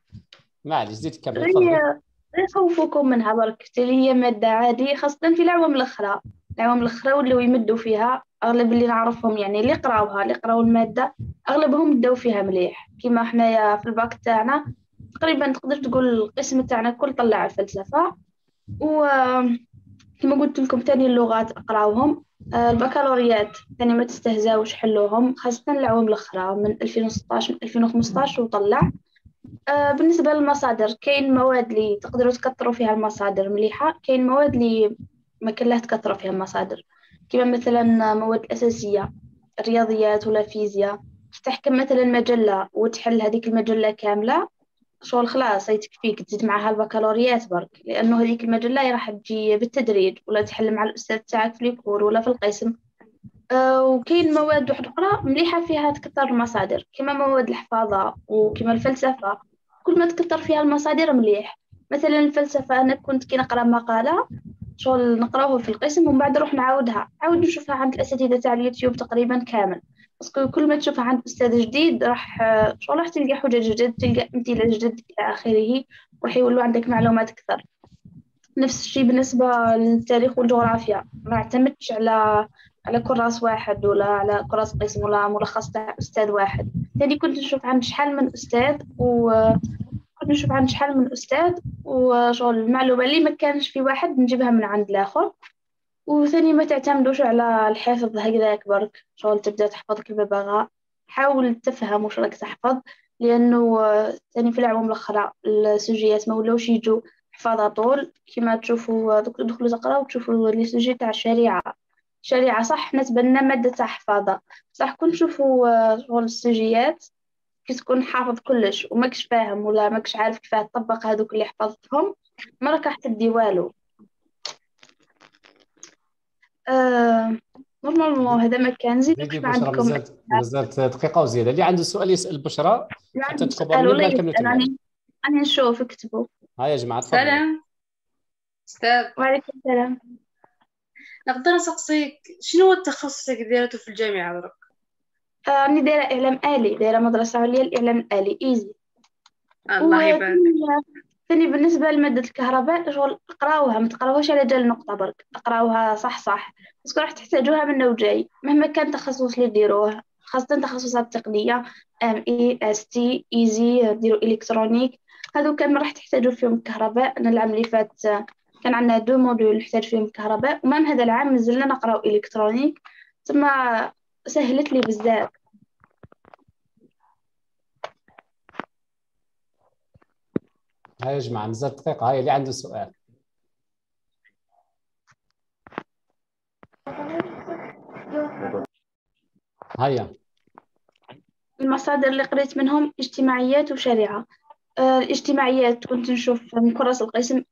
معليش زيد كمل هي يخوفوكم منها برك اللي هي مادة عادية خاصة في الأعوام الأخرى. الأعوام الأخرى ولاو يمدوا فيها أغلب اللي نعرفهم يعني اللي قراوها اللي قراو المادة أغلبهم بداو فيها مليح. كيما حنايا في الباك تاعنا تقريبا تقدر تقول القسم تاعنا كل طلع الفلسفة. وكما قلت لكم تاني اللغات أقراوهم آه، البكالوريات تاني ما تستهزاوش حلوهم خاصة الأعوام الأخرى من 2016 من 2015 وطلع. بالنسبة للمصادر كاين مواد اللي تقدروا تكثروا فيها المصادر مليحة كاين مواد اللي ما كلها تكثروا فيها المصادر. كما مثلا مواد الأساسية الرياضيات ولا فيزياء. تحكم مثلا مجلة وتحل هذيك المجلة كاملة شغل خلاص هي تكفيك تزيد معها البكالوريات برك. لأنه هذيك المجلة راح تجي بالتدريج ولا تحل مع الأستاذ تاعك في الكور ولا في القسم. وكاين مواد واحدة أخرى مليحة فيها تكثر المصادر كما مواد الحفاظة وكما الفلسفة. كل ما تكثر فيها المصادر مليح. مثلا الفلسفة أنا كنت كي نقرأ مقالة شغل نقراوه في القسم ومن بعد نروح نعاودها. عاود نشوفها عند الأساتذة تاع اليوتيوب تقريبا كامل. parce que كل ما تشوفها عند أستاذ جديد راح شغل راح تلقى حجج جدد تلقى أمثلة جدد إلى آخره وراح يولوا عندك معلومات أكثر. نفس الشيء بالنسبة للتاريخ والجغرافيا. ما اعتمدش على على كراس واحد ولا على كراس قسم ولا ملخص تاع أستاذ واحد. يعني كنت نشوف عند شحال من أستاذ و كنت نشوف عند شحال من أستاذ وشغل المعلومة اللي ما كانش في واحد نجيبها من عند الآخر. وثاني ما تعتمدوش على الحفظ هكذاك برك. شغل تبدأ تحفظ كيف باغا حاول تفهم واش راك تحفظ. لأنه ثاني في الأعوام الأخرى السجيات ما ولاوش يجوا حفاظة طول. كما تشوفوا تدخلوا تقراو تشوفوا لي سوجي تاع الشريعة. الشريعة صح؟ حنا تبنى مادة تاع حفاظة. بصح كون نشوفوا شغل السجيات كي تكون حافظ كلش وماكش فاهم ولا ماكش عارف كيفاه تطبق هذوك اللي حفظتهم ما راك راح تدي والو. آه normalement هذا ما كان. زيد ما عندكم مازالت دقيقة وزيادة. اللي عنده سؤال يسأل بشرى حتى عندي تخبر سؤال من ولا بعد كملوا يسأل تمام أنا أنا نشوف اكتبوا. ها يا جماعة تفضلوا سلام. أستاذ وعليكم السلام. نقدر نسقسيك. شنو هو التخصص اللي دايرته في الجامعة درك آه، راني دايرة إعلام آلي دايرة مدرسة عليا الإعلام الآلي ESI. الله يبارك. ثاني بالنسبة لمادة الكهرباء شغل اقراوها ما تقراوهاش على جال نقطة برك اقراوها صح صح. بس راح تحتاجوها من وجاي مهما كان التخصص اللي ديروه خاصة تخصصات تقنية MI ST ESI ديروا électronique هذو كان راح تحتاجوا فيهم الكهرباء أنا العام اللي فات كان عندنا deux modules نحتاج فيهم الكهرباء و même هذا العام مازلنا نقراو électronique ثم سهلت لي بزاف. هاي يا جماعة مازال دقيقة هاي اللي عنده سؤال. هيا المصادر اللي قريت منهم اجتماعيات وشريعة. آه، الاجتماعيات كنت نشوف من كراس القسم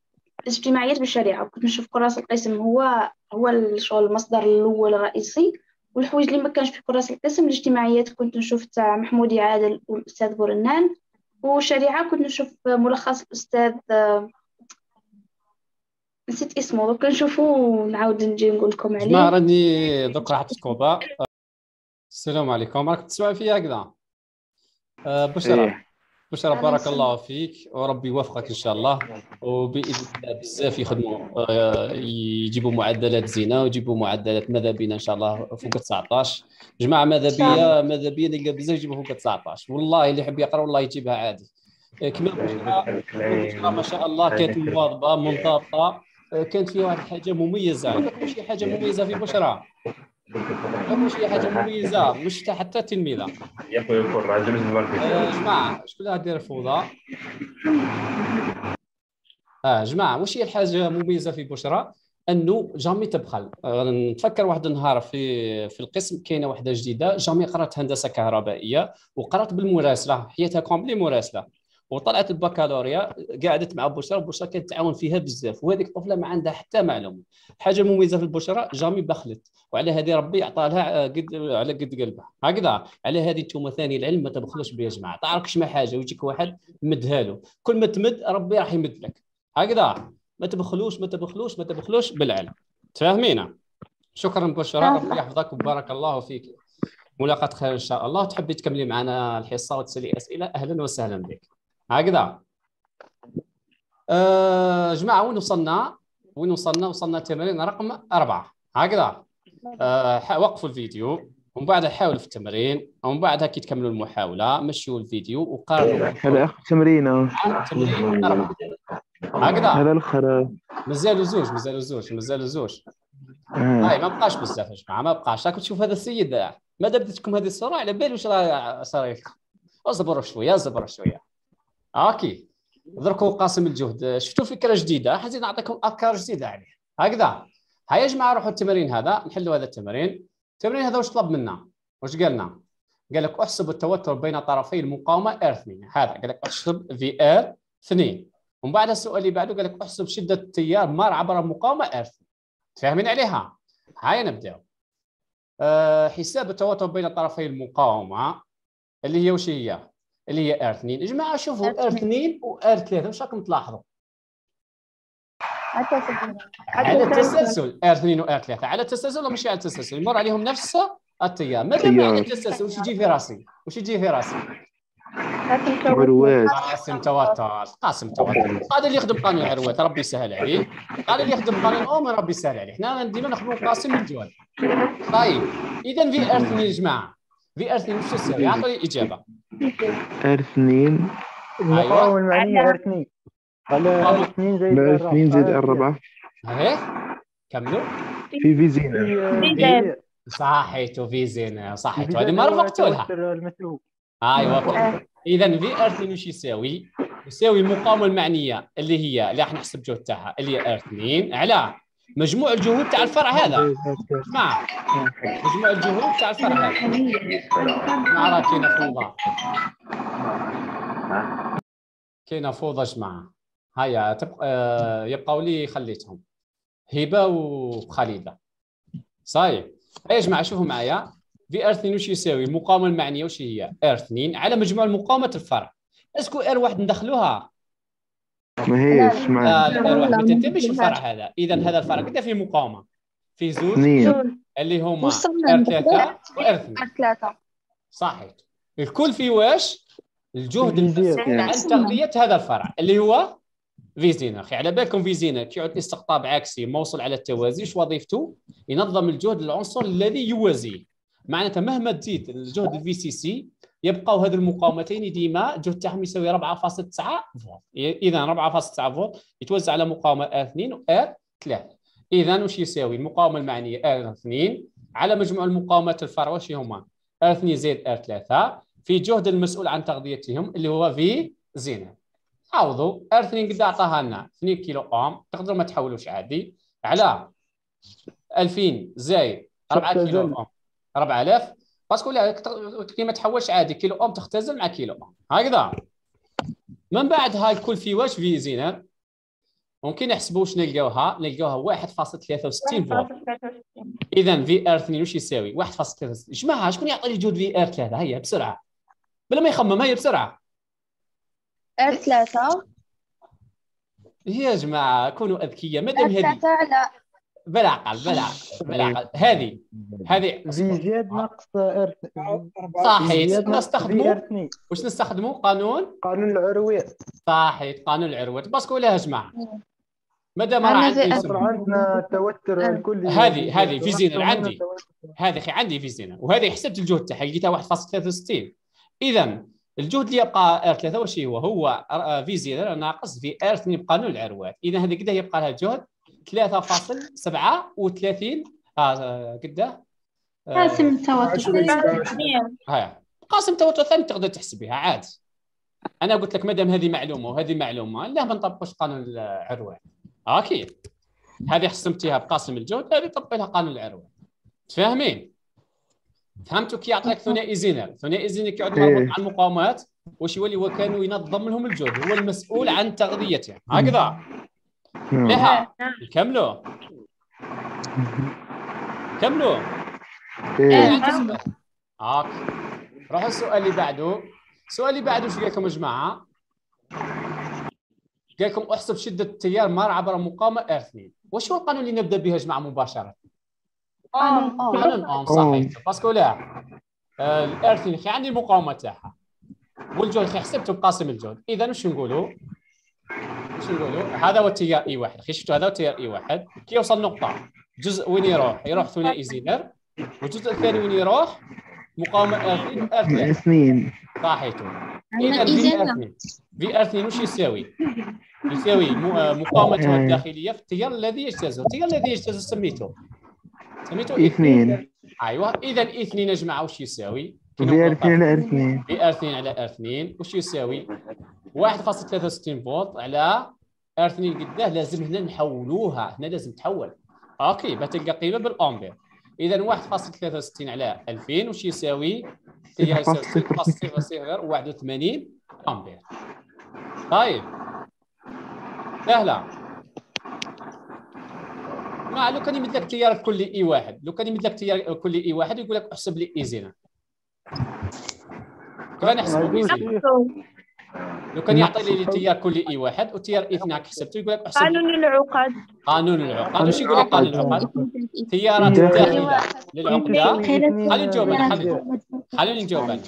الاجتماعيات بالشريعة. كنت نشوف كراس القسم هو هو الشغل المصدر الأول الرئيسي. والحوايج اللي ما كانش في كراس القسم الاجتماعيات كنت نشوف تاع محمودي عادل والأستاذ بورنان والشريعة كنت نشوف ملخص الأستاذ آه، نسيت اسمه دوك نشوفه ونعاود نجي نقول لكم عليه. جماعة راني دوك راح تكوبا السلام عليكم. راك تسمع فيا هكذا؟ آه، بشرى. إيه. بشرى بارك. الله فيك. وربي يوفقك إن شاء الله. وبإذن الله بزاف يخدموا آه، يجيبوا معدلات زينة ويجيبوا معدلات ماذا بينا إن شاء الله فوق 19 جماعة ماذا بيا ماذا بيا نلقى بزاف يجيبوا فوق 19 والله اللي يحب يقرأ والله يجيبها عادي. آه، كما ما شاء الله كانت مواظبة منضبطة. آه، كانت فيها واحد الحاجة مميزة. [LAUGHS] ما شي حاجة مميزة في بشرى؟ ما شي حاجة مميزة مش حتى تلميذة. يا خويا الكل راه جبت الماركت آه، جماعة شكون اللي غادير الفوضى؟ آه جماعة واش هي الحاجة المميزة في بشرى؟ أنه jamais تبخل. آه، نتفكر واحد النهار في في القسم كاينة واحدة جديدة. jamais قرأت هندسة كهربائية وقرأت بالمراسلة حياتها complet مراسلة. وطلعت البكالوريا قعدت مع بشرى وبشرى كانت تعاون فيها بزاف وهذيك الطفلة ما عندها حتى معلومة. حاجة مميزة في البشرى جامي بخلت وعلى هذه ربي عطى لها قد على قد قلبها. هكذا على هذه أنتم ثاني العلم ما تبخلوش به يا جماعة. تعرفش ما حاجة؟ ويجيك واحد مدها له. كل ما تمد ربي راح يمد لك. هكذا. ما تبخلوش ما تبخلوش ما تبخلوش بالعلم. تفاهمين؟ شكرا بشرى. ربي يحفظك وبارك الله فيك. ملاقاة خير إن شاء الله. تحبي تكملي معنا الحصة وتسألي أسئلة؟ أهلا وسهلا بك. هكذا. آه جماعة وين وصلنا؟ وين وصلنا؟ وصلنا تمرين رقم أربعة. هكذا. آه وقفوا الفيديو ومن بعد حاولوا في التمرين ومن بعدها كي تكملوا المحاولة مشوا الفيديو وقارنوا. هذا اخر تمرينة. تمرين أربعة. هكذا. هذا الأخر. مازالوا زوج مازالوا زوج مازالوا زوج. آه. هاي ما بقاش بزاف يا جماعة ما بقاش. راكم تشوف هذا السيد. ماذا بدتكم هذه الصورة؟ على بالي واش راه صار لكم اصبروا شوية اصبروا شوية. OK. دركوا قاسم الجهد. شفتوا فكرة جديدة؟ حزين نعطيكم أفكار جديدة عليه هكذا. هيا يا جماعة روحوا التمرين هذا. نحلوا هذا التمرين. التمرين هذا واش طلب منا؟ واش قالنا قال لك احسب التوتر بين طرفي المقاومة R 2 هذا قال لك احسب في R 2 ومن بعد السؤال اللي بعده قال لك احسب شدة التيار مار عبر المقاومة R 2 فاهمين عليها؟ هيا نبداو أه حساب التوتر بين طرفي المقاومة اللي هي وش هي؟ اللي هي R 2 يا جماعة شوفوا R 2 و R 3 واش راكم تلاحظوا؟ على التسلسل R 2 و R 3 على التسلسل ولا ماشي على التسلسل يمر عليهم نفس التيار. ماذا التيار. على التسلسل واش يجي في راسي؟ واش يجي في راسي؟ عروات قاسم توتر قاسم توتر قادر اللي يخدم قانون عروات ربي يسهل عليه. قادر اللي يخدم قانون اوم ربي يسهل عليه. حنا ديما نخدموا قاسم الجوال طيب. اذا V R 2 يا جماعة. V R 2 وش تساوي اعطوني الإجابة. R 2 المقاومة المعنية R 2 على R 2 زائد R آه، 2 زائد R 4 إيه؟ كملوا. في V زينر V صحيتوا V زينر صحيتوا هذه ما رفقتوا لها ايوا اذا V R 2 وش يساوي؟ يساوي المقاومة المعنية اللي هي اللي راح نحسب الجهد تاعها اللي هي R 2 على مجموع الجهود تاع الفرع هذا. اسمع. مجموع الجهود تاع الفرع هذا. ما راه كاينة فوضى. كاينة فوضى جماعة هيا تبقى آه، يبقاو لي خليتهم. هبة وخالده صايب. يا جماعة شوفوا معايا. V R 2 وش يساوي؟ المقاومة المعنية وش هي؟ R 2 على مجموع مقاومه الفرع. est-ce que R 1 ندخلوها. ما هيش معنا لا. R 1 ما تنتميش الفرع هذا؟ اذا هذا الفرع قد فيه مقاومة. في زوج اثنين اللي هما وصلنا R 3 و R 2 ثلاثة صحيح. الكل في واش الجهد. المسؤول عن تغذيه هذا الفرع اللي هو V زينر أخي على بالكم في زينر كيعود استقطاب عكسي موصل على التوازي إيش وظيفته؟ ينظم الجهد للعنصر الذي يوازيه. معناتها مهما تزيد الجهد ال VCC يبقوا هذه المقاومتين ديما الجهد تاعهم يساوي 4.9 فولت. اذا 4.9 فولت يتوزع على مقاومة R 2 و R 3 اذا واش يساوي؟ المقاومة المعنيه R 2 على مجموع المقاومات الفرع واش هما؟ R 2 زائد R 3 في جهد المسؤول عن تغذيتهم اللي هو V زينر عوضوا R 2 قد عطاها لنا 2 كيلو أوم. تقدروا ما تحولوش عادي. على 2000 زائد 4 كيلو أوم. 4000 parce que لا كي ما تحولش عادي كيلو أوم تختزل مع كيلو أوم. هكذا. من بعد هاي الكل في واش V زينر ممكن نحسبوا واش نلقاوها نلقاوها 1.63 فولت. اذا V R 2 واش يساوي؟ 1.63 جماعة شكون يعطي لي جهد V R 3 هيا بسرعة. بلا ما يخمم هيا بسرعة. R 3 يا جماعة كونوا أذكياء مادام هذه ثلاثة على بلا عقل بلا عقل بلا عقل هذه هذه V زينر ناقص R صحيح نستخدموا R 2 واش نستخدموا قانون؟ قانون العروية. صحيح قانون العروات parce que لا يا جماعة. مادام راه عندنا التوتر الكلي هذه هذه V زينر عندنا عندي. هذه أخي عندي V زينر وهذه حسبت الجهد تاعها لقيتها 1.63 اذا الجهد اللي يبقى R 3 واش هو؟ هو آه، V زينر ناقص V R 2 بقانون العروات اذا هذه قداه يبقى لها جهد؟ 3.37 آه قداه آه، قاسم التوتر هيا قاسم توتر ثاني تقدر تحسبيها عادي. أنا قلت لك مادام هذه معلومة وهذه معلومة لا ما نطبقش قانون العروة. أكيد. هذه حسمتيها بقاسم الجهد هذه طبقي لها قانون العروة. متفاهمين؟ فهمتوا كي يعطيك ثنائي زينر ثنائي زينر كيعود إيه. مربوط مع المقاومات واش يولي هو كانوا ينظم لهم الجهد هو المسؤول عن تغذيتهم هكذا. نعم. لها كملوا كملوا إيه. OK روحوا السؤال اللي بعده. السؤال اللي بعده إيش قال لكم يا جماعة؟ قال لكم احسب شدة التيار مر عبر مقاومة R 2 واش هو القانون اللي نبدأ به يا جماعة مباشرة؟ قانون قانون اوم صحيح. parce que لا. ال R 2 خي عندي المقاومه تاعها. والجهد خي حسبته بقاسم الجهد إذا واش نقولوا؟ واش نقولوا؟ هذا هو التيار I واحد. شفتوا هذا هو التيار I واحد؟ كي يوصل نقطة. جزء وين يروح؟ يروح ثنائي زينر والجزء الثاني وين يروح؟ مقاومة R 2 R. 3 I اثنين صحيتو اذا V R 2 V R 2 وش يساوي؟ يساوي آه، مقاومته الداخلية في التيار الذي يجتازه، التيار الذي يجتازه سميته سميته اثنين. أيوه. اذا اثنين يا جماعة وش يساوي؟ V اثنين على اثنين. V R 2 على R 2 وش يساوي؟ 1.63 فولت على R 2 قداه لازم هنا نحولوها. هنا لازم تحول. OK بتلقى قيمة بالأمبير. اذا 1.63 على 2000 وش يساوي؟ يساوي 0.0081 أمبير. طيب. سهله ما لو كان يمد لك تيار كلي I واحد لو كان يمد لك تيار كلي I واحد يقول لك احسب لي I زينر كيف نحسبوا I لو كان يعطي لي التيار كلي I واحد والتيار I إثنين حسبته يقول لك قانون العقد. قانون العقد. وش يقول لك؟ قانون العقد؟ التيارات الداخله للعقده خلينا نجاوب انا خلينا خلينا نجاوب. أنا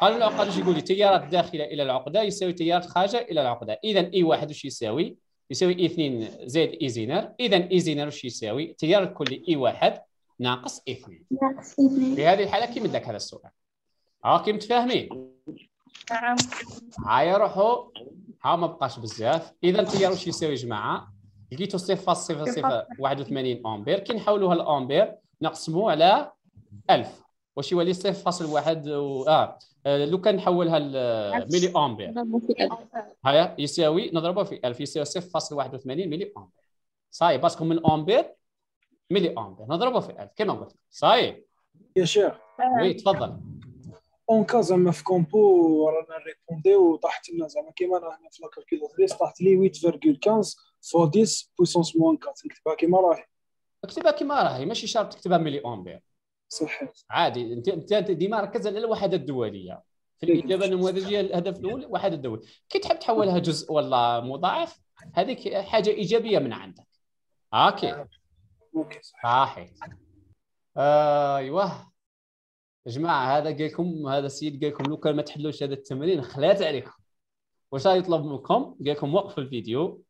قانون العقد وش يقول لي؟ تيارات داخله إلى العقده يساوي تيارات خارجة إلى العقده اذا I واحد وش يساوي؟ يساوي I 2 زائد I زينر اذا I زينر وش يساوي؟ التيار الكلي I واحد ناقص I 2 في هذه الحالة كيف لك هذا السؤال؟ OK متفاهمين؟ نعم. هاي روحوا ها ما بقاش بزاف. إذا التيار وش يساوي يا جماعة. لقيتو 0.0081 أمبير. كي نحولوها لامبير نقسموه على 1000 واش يولي 0.1 و... آه. آه، لو كان نحولها لملي أمبير. هيا يساوي نضربه في 1000 يساوي 0.81 ملي أمبير. ça y est parce que من أمبير ملي أمبير. نضربه في 1000 كما قلت. صاي يا شيخ. oui تفضل. en cas زعما في كومبو رانا ريبونديو طاحت لنا زعما كيما راه هنا في la calculatrice طاحت لي 8.15 fois 10 puissance moins 4 نكتبها كيما راهي. اكتبها كما راهي ماشي شرط تكتبها ملي امبير صحيح. عادي انت انت ديما ركز على الوحده الدولية. في الإجابة النموذجيه الهدف الأول الوحده الدولية. كي تحب تحولها جزء ولا مضاعف هذيك حاجة إيجابية من عندك. أوكي. أوكي صحيح. أيوه. يا جماعة هذا قال لكم هذا السيد قال لكم لو كان ما تحلوش هذا التمرين خلات عليكم واش يطلب منكم قال لكم وقفوا الفيديو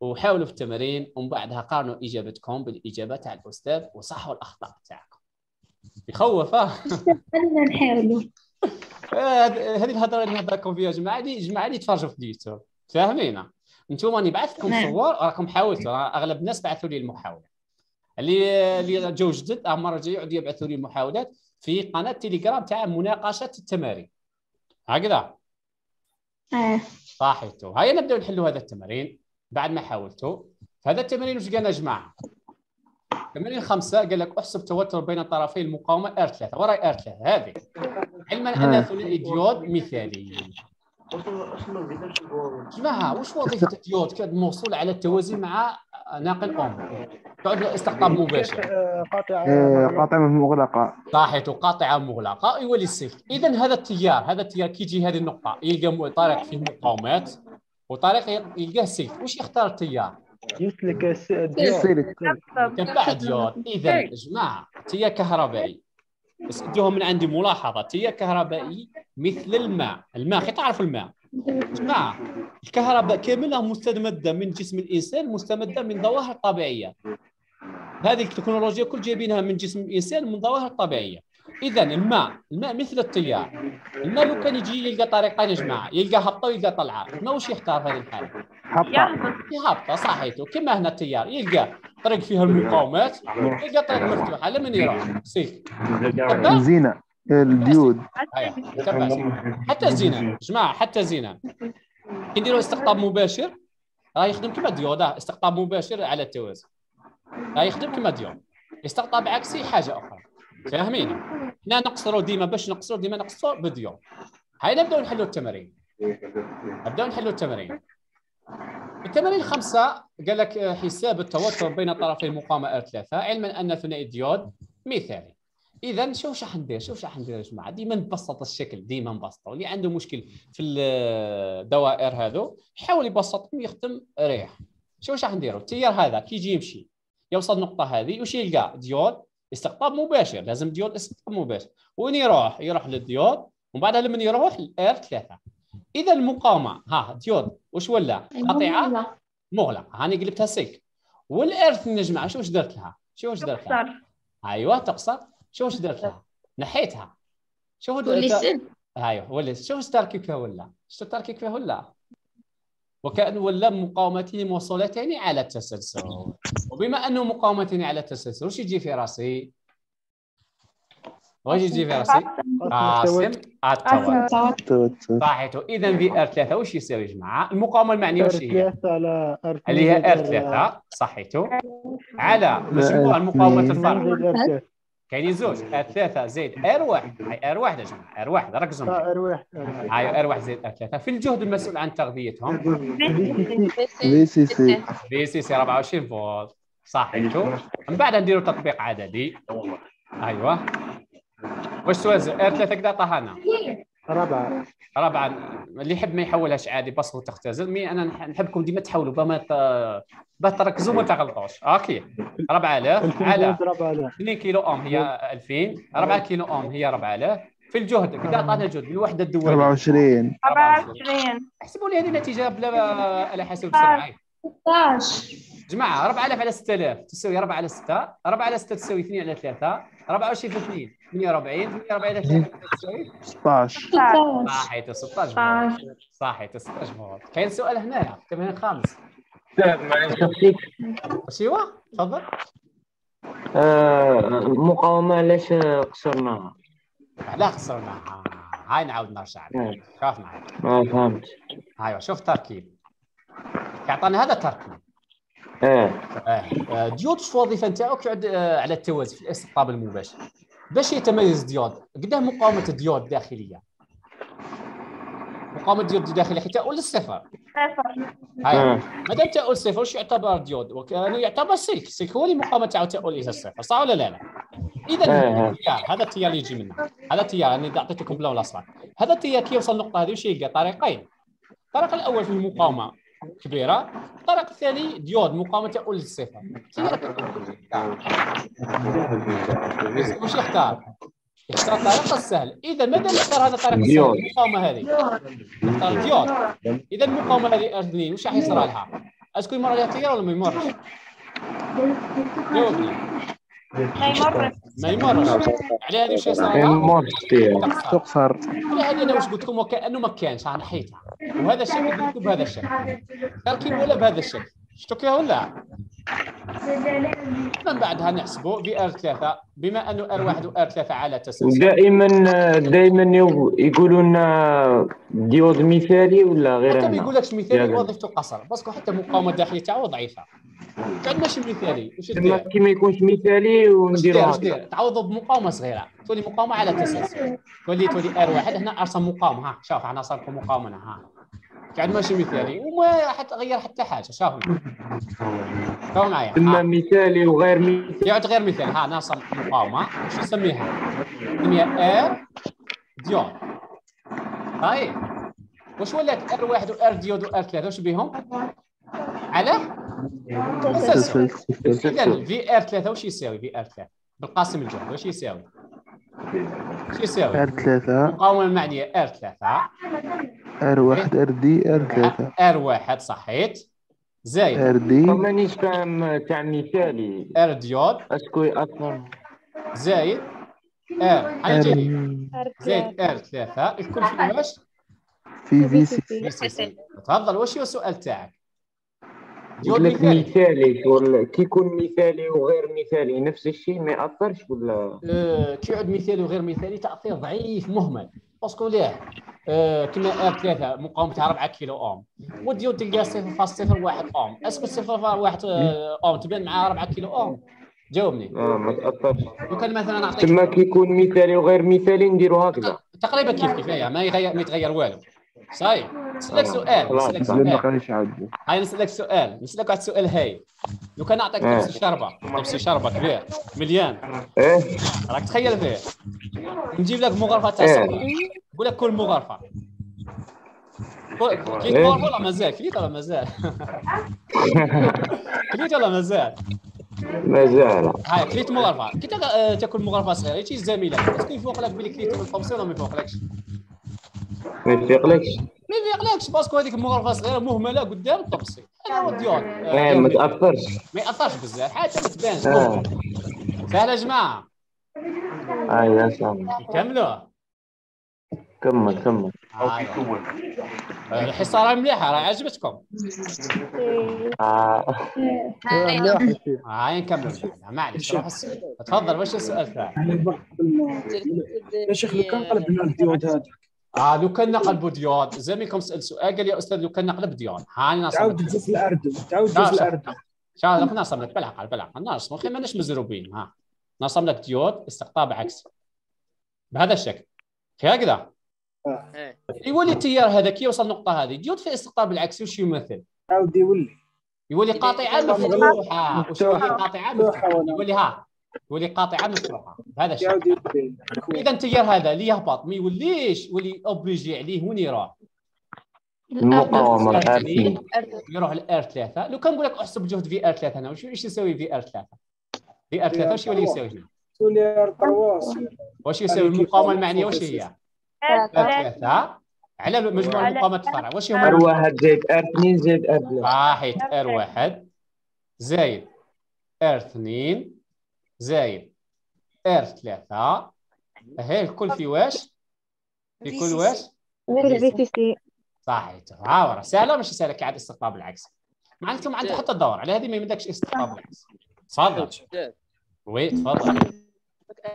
وحاولوا في التمارين ومن بعدها قارنوا إجابتكم بالإجابة تاع الأستاذ وصحوا الأخطاء تاعكم. يخوف آه خلينا نحاولوا. هذه الهضرة اللي نهضركم فيها جماعة اللي جماعة اللي تفرجوا في اليوتيوب. فاهمين أنتم راني بعثت لكم نعم. صور راكم حاولتوا أغلب الناس بعثوا لي المحاولة. اللي اللي جاو جدد المره الجايه يعودوا يبعثوا لي المحاولات. في قناة تيليجرام تاع مناقشة التمارين. هكذا. آه صحيتوا هيا نبداو نحلوا هذا التمرين. بعد ما حاولتوا. هذا التمرين واش قالنا يا جماعة؟ تمرين خمسة. قال لك احسب توتر بين طرفي المقاومة R3 وراي R3 هذه. علما أن ثنائي ديود مثالي. جماعة وش وظيفة الديود كموصول على التوازي مع ناقل أوم تعد استقطاب مباشر. قاطع إيه، قاطعة مغلقة. صحيح قاطعة مغلقة. يولي السلك إذا هذا التيار هذا التيار كي يجي هذه النقطة. يلقى طريق فيه مقاومات وطريق يلقاه سلك وش يختار التيار؟ يسلك الس- الديود سيرك تبع ديود إذا يا جماعة تيار كهربائي. بس ادوهم من عندي ملاحظة. تيار كهربائي مثل الماء. الماء كي تعرف الماء. جماعة الكهرباء كاملة مستمدة من جسم الإنسان مستمدة من ظواهر طبيعية. هذه التكنولوجيا كل جايبينها من جسم الإنسان من ظواهر طبيعية. إذا الماء الماء مثل التيار. الماء لو كان يجي يلقى طريقين يا جماعة يلقى هبطة ويلقى طلعة. ما وش يختار في هذه الحالة؟ حطة هابطة صحيته كما هنا التيار. يلقى طريق فيها المقاومات يلقى طريق مفتوحة. لمن يروح؟ سيك الزينة الديود. حتى الزينر جماعة حتى الزينر كي نديروا استقطاب مباشر راه يخدم كما ديود استقطاب مباشر على التوازي راه يخدم كما ديود استقطاب عكسي حاجة أخرى. فاهمين؟ حنا نقصروا ديما باش نقصروا ديما نقصروا بديود هاي نبدأو نحلوا التمارين. نبدأو نحلوا التمارين. التمارين الخمسة قال لك حساب التوتر بين طرفي المقاومة R3 علما أن ثنائي الديود مثالي. إذا شو راح ندير؟ شو راح ندير يا جماعة؟ ديما نبسط الشكل ديما نبسطه. اللي عنده مشكل في الدوائر هذو يحاول يبسطهم يخدم ريح. شو راح نديروا التيار هذا كي يجي يمشي يوصل النقطة هذه وش يلقى؟ ديود استقطاب مباشر لازم ديود استقطاب مباشر. وين يروح؟ يروح للديود ومن بعدها لما يروح؟ ال R 3 إذا المقاومة ها ديود وش ولا؟ قطيعة؟ مغلقة. هاني قلبتها سلك. وال R 3 يا جماعة شو واش درت لها؟ شو واش درت لها؟ أيوه تقصر. شو واش درت لها نحيتها شو تولي سلك أيوه ولا شو واش التركيب فيها ولا؟ شو التركيب فيها ولا؟ وكأن ولا مقاومتين موصولتين على التسلسل. وبما أنه مقاومتين على التسلسل وش يجي في راسي؟ واش يجي في راسي؟ قاسم التوتر. توتر صحيح. اذا V R 3 وش يصير يا جماعة؟ المقاومة المعنية وش هي؟ ثلاثة على R اللي هي R 3 صحيتو على مجموع المقاومات الفرق. كاينين زوج R 3 زائد R 1 هاي R 1 يا جماعة R 1 ركزوا معي R هاي R 1 زائد R 3 في الجهد المسؤول عن تغذيتهم. VCC VCC 24 فولت. صحيتو من بعد نديروا تطبيق عددي. أيوه. واش توازن R 3 كذا طهانا رابعة. رابعا اللي يحب ما يحولهاش عادي بس وتختزل mais أنا نح- نحبكم ديما تحولوا باه ما ت- باه تركزوا ما تغلطوش. أوكي. 4000 على 4000 2 كيلو أوم هي 2000 4 كيلو أوم هي 4000 في الجهد كذا عطانا جهد بالوحده الدوليه 24 24 احسبوا لي هذه النتيجه بلا على حسب السرعة. 16 جماعة 4000 على 6000 تساوي 4 على 6 4 على 6 تساوي 2 على 3 24 في 2 48 48 على 3 تساوي 16 16 صحيت 16 فولت صحيت 16 فولت كاين سؤال هنايا الخامس معليش. نفسيك واش هو تفضل. آه، المقاومة علاش قصرناها؟ لا خسرنا. هاي نعاود نرجع نعم. شوف معي آه فهمت. أيوه شوف التركيب يعطينا هذا التركيب آه آه، ديود شو الوظيفه نتاعو كيعود آه، على التوازي في الاستقطاب المباشر باش يتميز ديود قدام مقاومة الديود الداخلية. مقاومة الديود الداخلية حتى تؤول للصفر صفر. هاي. آه. ما دام تؤول صفر وش يعتبر ديود وكان يعتبر سلك. السلك هو اللي مقاومة تاعو تؤول إلى الصفر صح ولا لا؟ لا اذا آه. التيار هذا التيار اللي يجي منه. هذا التيار أنا أعطيتكم بلا ولا اصفر هذا التيار كي يوصل النقطه هذه وش يلقى؟ طريقين. الطريق الأول فيه مقاومه كبيرة الطريق الثاني ديود مقاومة تؤول للصفر وش يختار؟ يختار الطريق السهل إذا ماذا يختار هذا الطريق السهل. المقاومة هذه يختار ديود إذا المقاومة هذه اثنين وش راح يصير لها؟ est-ce que يمر عليها تيار ولا ما يمرش؟ جاوبني ما يمرش ما يمرش على هذه فيها تقصر. على هذه أنا واش قلت لكم وكأنه ما كانش أنا نحيتها وهذا الشكل قلت لكم بهذا الشكل تركيب ولا بهذا الشكل شفتوا كيف ولا؟ من بعدها نحسبوا V R 3 بما أنه R 1 و R 3 على تسلسل دائما دائما يقولوا لنا ديود مثالي ولا غير حتى ما يقولكش مثالي. وظيفته قصر parce que حتى المقاومه الداخليه تاعو ضعيفة. كان ماشي مثالي تما دير؟ كي ما يكونش مثالي واش واش دير؟ تعوضوا بمقاومة صغيرة. تولي مقاومة على تسلسل تولي تولي R واحد هنا أرسم مقاومة. ها شوف أنا صار لكم مقاومة. ها. قاعد ماشي مثالي وما حتى غير حتى حاجة شوف شوف معايا. ها. مثالي وغير مثالي. يعود غير مثال ها نرسم مقاومة. وش نسميها؟ نسميها R diode طيب. واش ولات R واحد و R diode و R ثلاثة؟ واش بيهم؟ على اذا V R 3 واش يساوي؟ V R 3 بالقاسم الجهد واش يساوي؟ يساوي؟ R 3 المقاومه المعنيه R 3 R 1 R D R 3 R 1 صحيت. زايد. R D. مانيش فاهم تاع مثالي R diode est-ce que ياثر زايد. R. زايد R 3 الكل في واش؟ V سي. في سي سي. تفضل واش هو السؤال تاعك؟ يقول لك مثالي. شغل كي يكون مثالي وغير مثالي نفس الشيء ما يأثرش ولا؟ آه، كي يعود مثالي وغير مثالي تاثير ضعيف مهمل. parce que ليه؟ آه، كما R 3 مقاومتها 4 كيلو أوم. والديود تلقى 0.01 أوم. est-ce que 0.01 آه، أوم. تبان معاه 4 كيلو أوم. جاوبني. آه ما تأثرش. لو كان مثلا نعطيك تما كي يكون مثالي وغير مثالي نديروا هكذا. تقريبا كيف كيف ما يغير ما يتغير والو. صحيح. نسألك سؤال. نسألك سؤال. هاي نسألك سؤال نسألك واحد السؤال هاي. لو كان نعطيك آه. نفس شربه نفس شربه كبير مليان. إيه. راك تخيل فيه نجيب لك مغرفة تاع إيه. نقول لك كل مغرفة. كل- كليت إيه. مغرفة ولا مازال كليت ولا مازال [LAUGHS] كليت ولا مازال مازال هاي كليت مغرفة. كي آه، تاكل مغرفة صغيرة يجي زميلك est-ce que يفوق لك بلي كليت ولا ما يفوقلكش ما يفيقلكش. ما يفيقلكش parce que هذيك المغرفه صغيره مهمله قدام الطبسي هذا هو الديون إيه ما تأثرش. ما يأثرش بزاف حتى ما تبانش. آه. سهلة يا جماعة؟ آه يا سلام. نكملوا كمل كمل. آه، الحصة راه مليحة راه عجبتكم. آه. هاي نكمل معليش تفضل واش السؤال تاعك يعني يا شيخ لو كان قلبنا الديود هذا آه لو كان نقلبوا ديود زميلكم سال سؤال؟ قال يا أستاذ لو كان نقلب ديود هاني نصب تعاود لك. تجوز الأردن. تعاود شوف. الأردن. لك نصب لك بالعقل بالعقل نرسم أخي ماناش مزروبين. ها. نصب لك ديود استقطاب عكسي بهذا الشكل. كي هكذا. يولي التيار هذا كي يوصل النقطه هذه؟ ديود في استقطاب العكسي وش يمثل؟ تعاود يولي. يولي قاطعه مفتوحة. وش يولي قاطعه مفتوحة. يولي ها. يولي قاطعة بهذا الشكل. تعاود يولي إذا التيار هذا اللي يهبط؟ ما يوليش يولي obligé عليه وين يروح؟ المقاومة R الآتية. يروح ل R 3 لو كان نقول لك احسب جهد في R 3 هنا وش إيش يساوي V R 3 V R 3 وش يولي يساوي R trois واش يساوي المقاومة المعنية واش هي؟ R 3 على مجموع المقاومات الفرع واش R هما؟ واحد زائد R اثنين زائد R ثلاثة. صحيت R 1 زايد R 2 زايد R 3 هي الكل في واش؟ في كل واش؟ في VCC صحيح. ها سهلة مش سهلة. كعاد استقطاب العكس. ما عنده حتى دور على هذه ما يمدكش استقطاب العكس. تفضل. oui تفضل.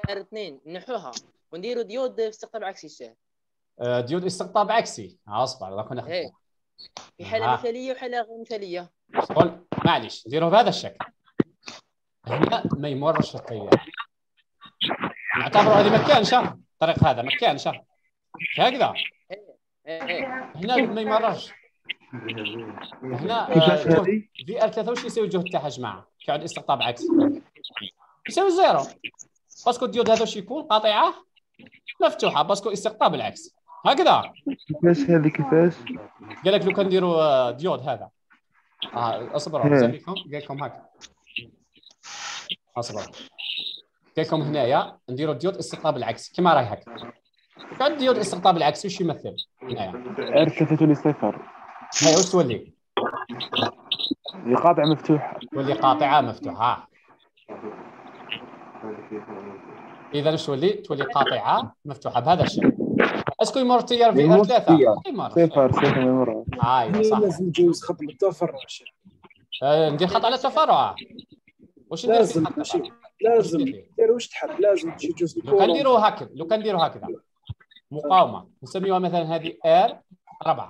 R اثنين. نحوها. ونديروا ديود في استقطاب عكسي الشاه آه، ديود استقطاب عكسي. أصبر راك ناخذ إيه. في حالة آه. مثالية وحالة غير مثالية. قول معليش. نديروا بهذا الشكل. هنا ما يمرش التيار نعتبروا هذه ما كانش الطريق هذا ما كانش هكذا. هنا ما يمرش هنا آه،؟ V R 3 واش يساوي الجهد تاعها جماعة؟ كيعود استقطاب عكسي يساوي zéro. parce que ال diode هذا واش يكون؟ قاطعة مفتوحة. parce que استقطاب العكس. هكذا. كيفاش هذه؟ كيفاش؟ قال لك لو كان نديروا آه، ديود هذا. آه اصبروا. إيه. قال لكم هكا اصبر قال لكم هنايا نديروا ديود استقطاب العكسي كما راهي هكا. كان ديود استقطاب العكسي وش يمثل؟ هنايا. R 3 تولي صفر هاي واش تولي؟ قاطعة مفتوحة. تولي قاطعة مفتوحة. إذا إيش تولي؟ تولي قاطعة مفتوحة بهذا الشكل. est-ce que يمر التيار في R 3 يمر صفر صفر يمر. أيوه صح. لازم نجوز خط التفرع. آه، ندير خط على التفرع واش لازم ماشي؟ لازم واش؟ دير واش تحب لازم تمشي تجوز لو كان نديرو هكذا لو كان نديرو هكذا مقاومة نسميوها مثلا هذه R 4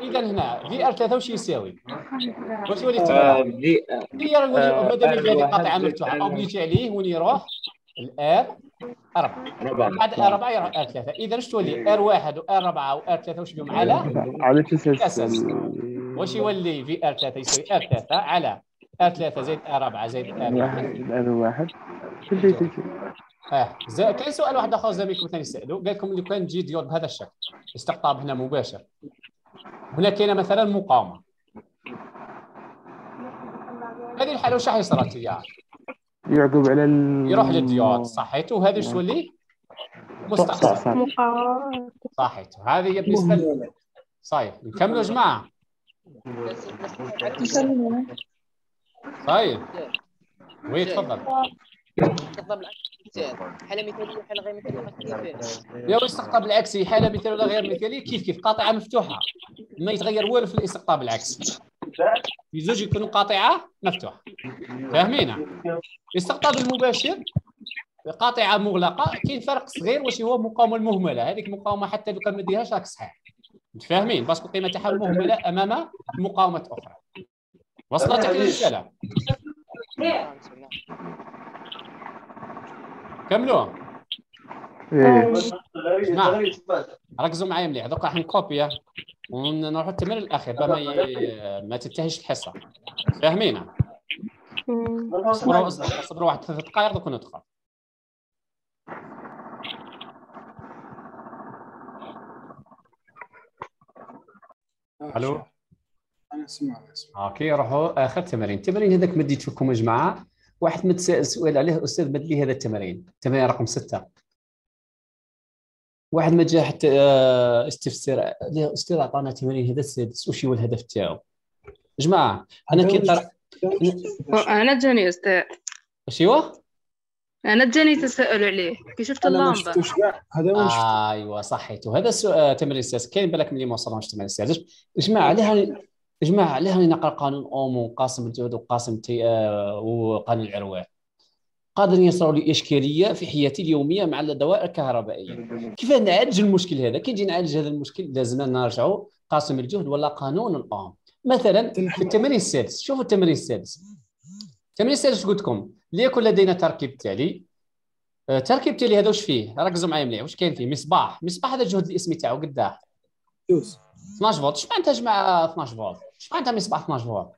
اذا هنا V R 3 واش يساوي؟ واش يولي تبع؟ في آه، مادام واحد قاطعه مفتوحه R obligé عليه وين يروح؟ ال R 4 ربعة بعد R 4 يروح R 3 اذا إيش تولي R 1 و R 4 و R 3 واش بهم على على أساس أساس. واش يولي V R 3 يساوي R 3 على R 3 زائد R 4 زائد R 1 واحد. هذا واحد تبدي تجي آه زي- كاين سؤال واحد آخر زميلكم ثاني يسالوا قال لكم لو كان تجي ديود بهذا الشكل. استقطاب هنا مباشر. هنا كاينة مثلا مقاومة. هذه الحالة واش راح يصير التيار؟ يعقب على ال... يروح للديود صحيت. وهذه واش تولي؟ مقاومة. صحيت. هذه هي بالنسبة صحيح. نكملوا يا جماعة. طيب. oui تفضل. استخدام العكس زاد حالة مثالية وحالة غير يا الاستقطاب العكسي حاله مثالية ولا غير مثالية؟ كيف كيف؟ قاطعة مفتوحة. ما يتغير والو في الاستقطاب العكسي في زوج يكونوا قاطعة مفتوحة. فاهمين الاستقطاب المباشر قاطعة مغلقة. كاين فرق صغير واش هو المقاومه المهملة. هذيك المقاومه حتى لو كان ما ديرهاش راك صحيح. متفاهمين parce que القيمه تاعها مهمله أمام مقاومة أخرى. وصلت الرساله كملوا إيه. جماعة ركزوا معايا مليح. دوكا راح نكوبيا ونروحوا التمرين الأخير باه ما ي... ما تنتهيش الحصة. فاهمين صبروا صبروا واحد ثلاث دقائق دوك ندخل. ألو؟ أنا أسمع OK روحوا. اخر تمرين التمرين هذاك مديت لكم يا جماعة. واحد متسائل سؤال عليه أستاذ مد لي هذا التمرين التمرين رقم ستة. واحد ما جا حتى آه، استفسار. ليه أستاذ عطانا تمرين هذا السادس. وش هو الهدف تاعو؟ جماعة أنا كي قرأ أنا جاني أستاذ. واش هو؟ أنا جاني تساؤل عليه. كي شفت ما كاع هذا شفته ايوا صحيت. وهذا السؤال تمرين السادس. كاين بالك ملي ما وصلناش التمرين السادس. جماعة علاه يا جماعة علاه راني نقرا قانون أومو قاسم الجهد وقاسم تي آه، وقانون العروة. قادر يصروا لي اشكاليه في حياتي اليومية مع الدوائر الكهربائية. كيف نعالج المشكل هذا؟ كي نجي نعالج هذا المشكل لازم نرجعوا قاسم الجهد ولا قانون الأوم. مثلا في التمرين السادس شوفوا التمرين السادس. التمرين السادس قلت لكم؟ ليكن لدينا تركيب تالي. آه، تركيب تالي هذا واش فيه؟ ركزوا معايا مليح. واش كاين فيه؟ مصباح. مصباح هذا الجهد الإسمي تاعو قداه douze 12 فولت اش معناتها جماعة 12 فولت اش معناتها مصباح 12 فولت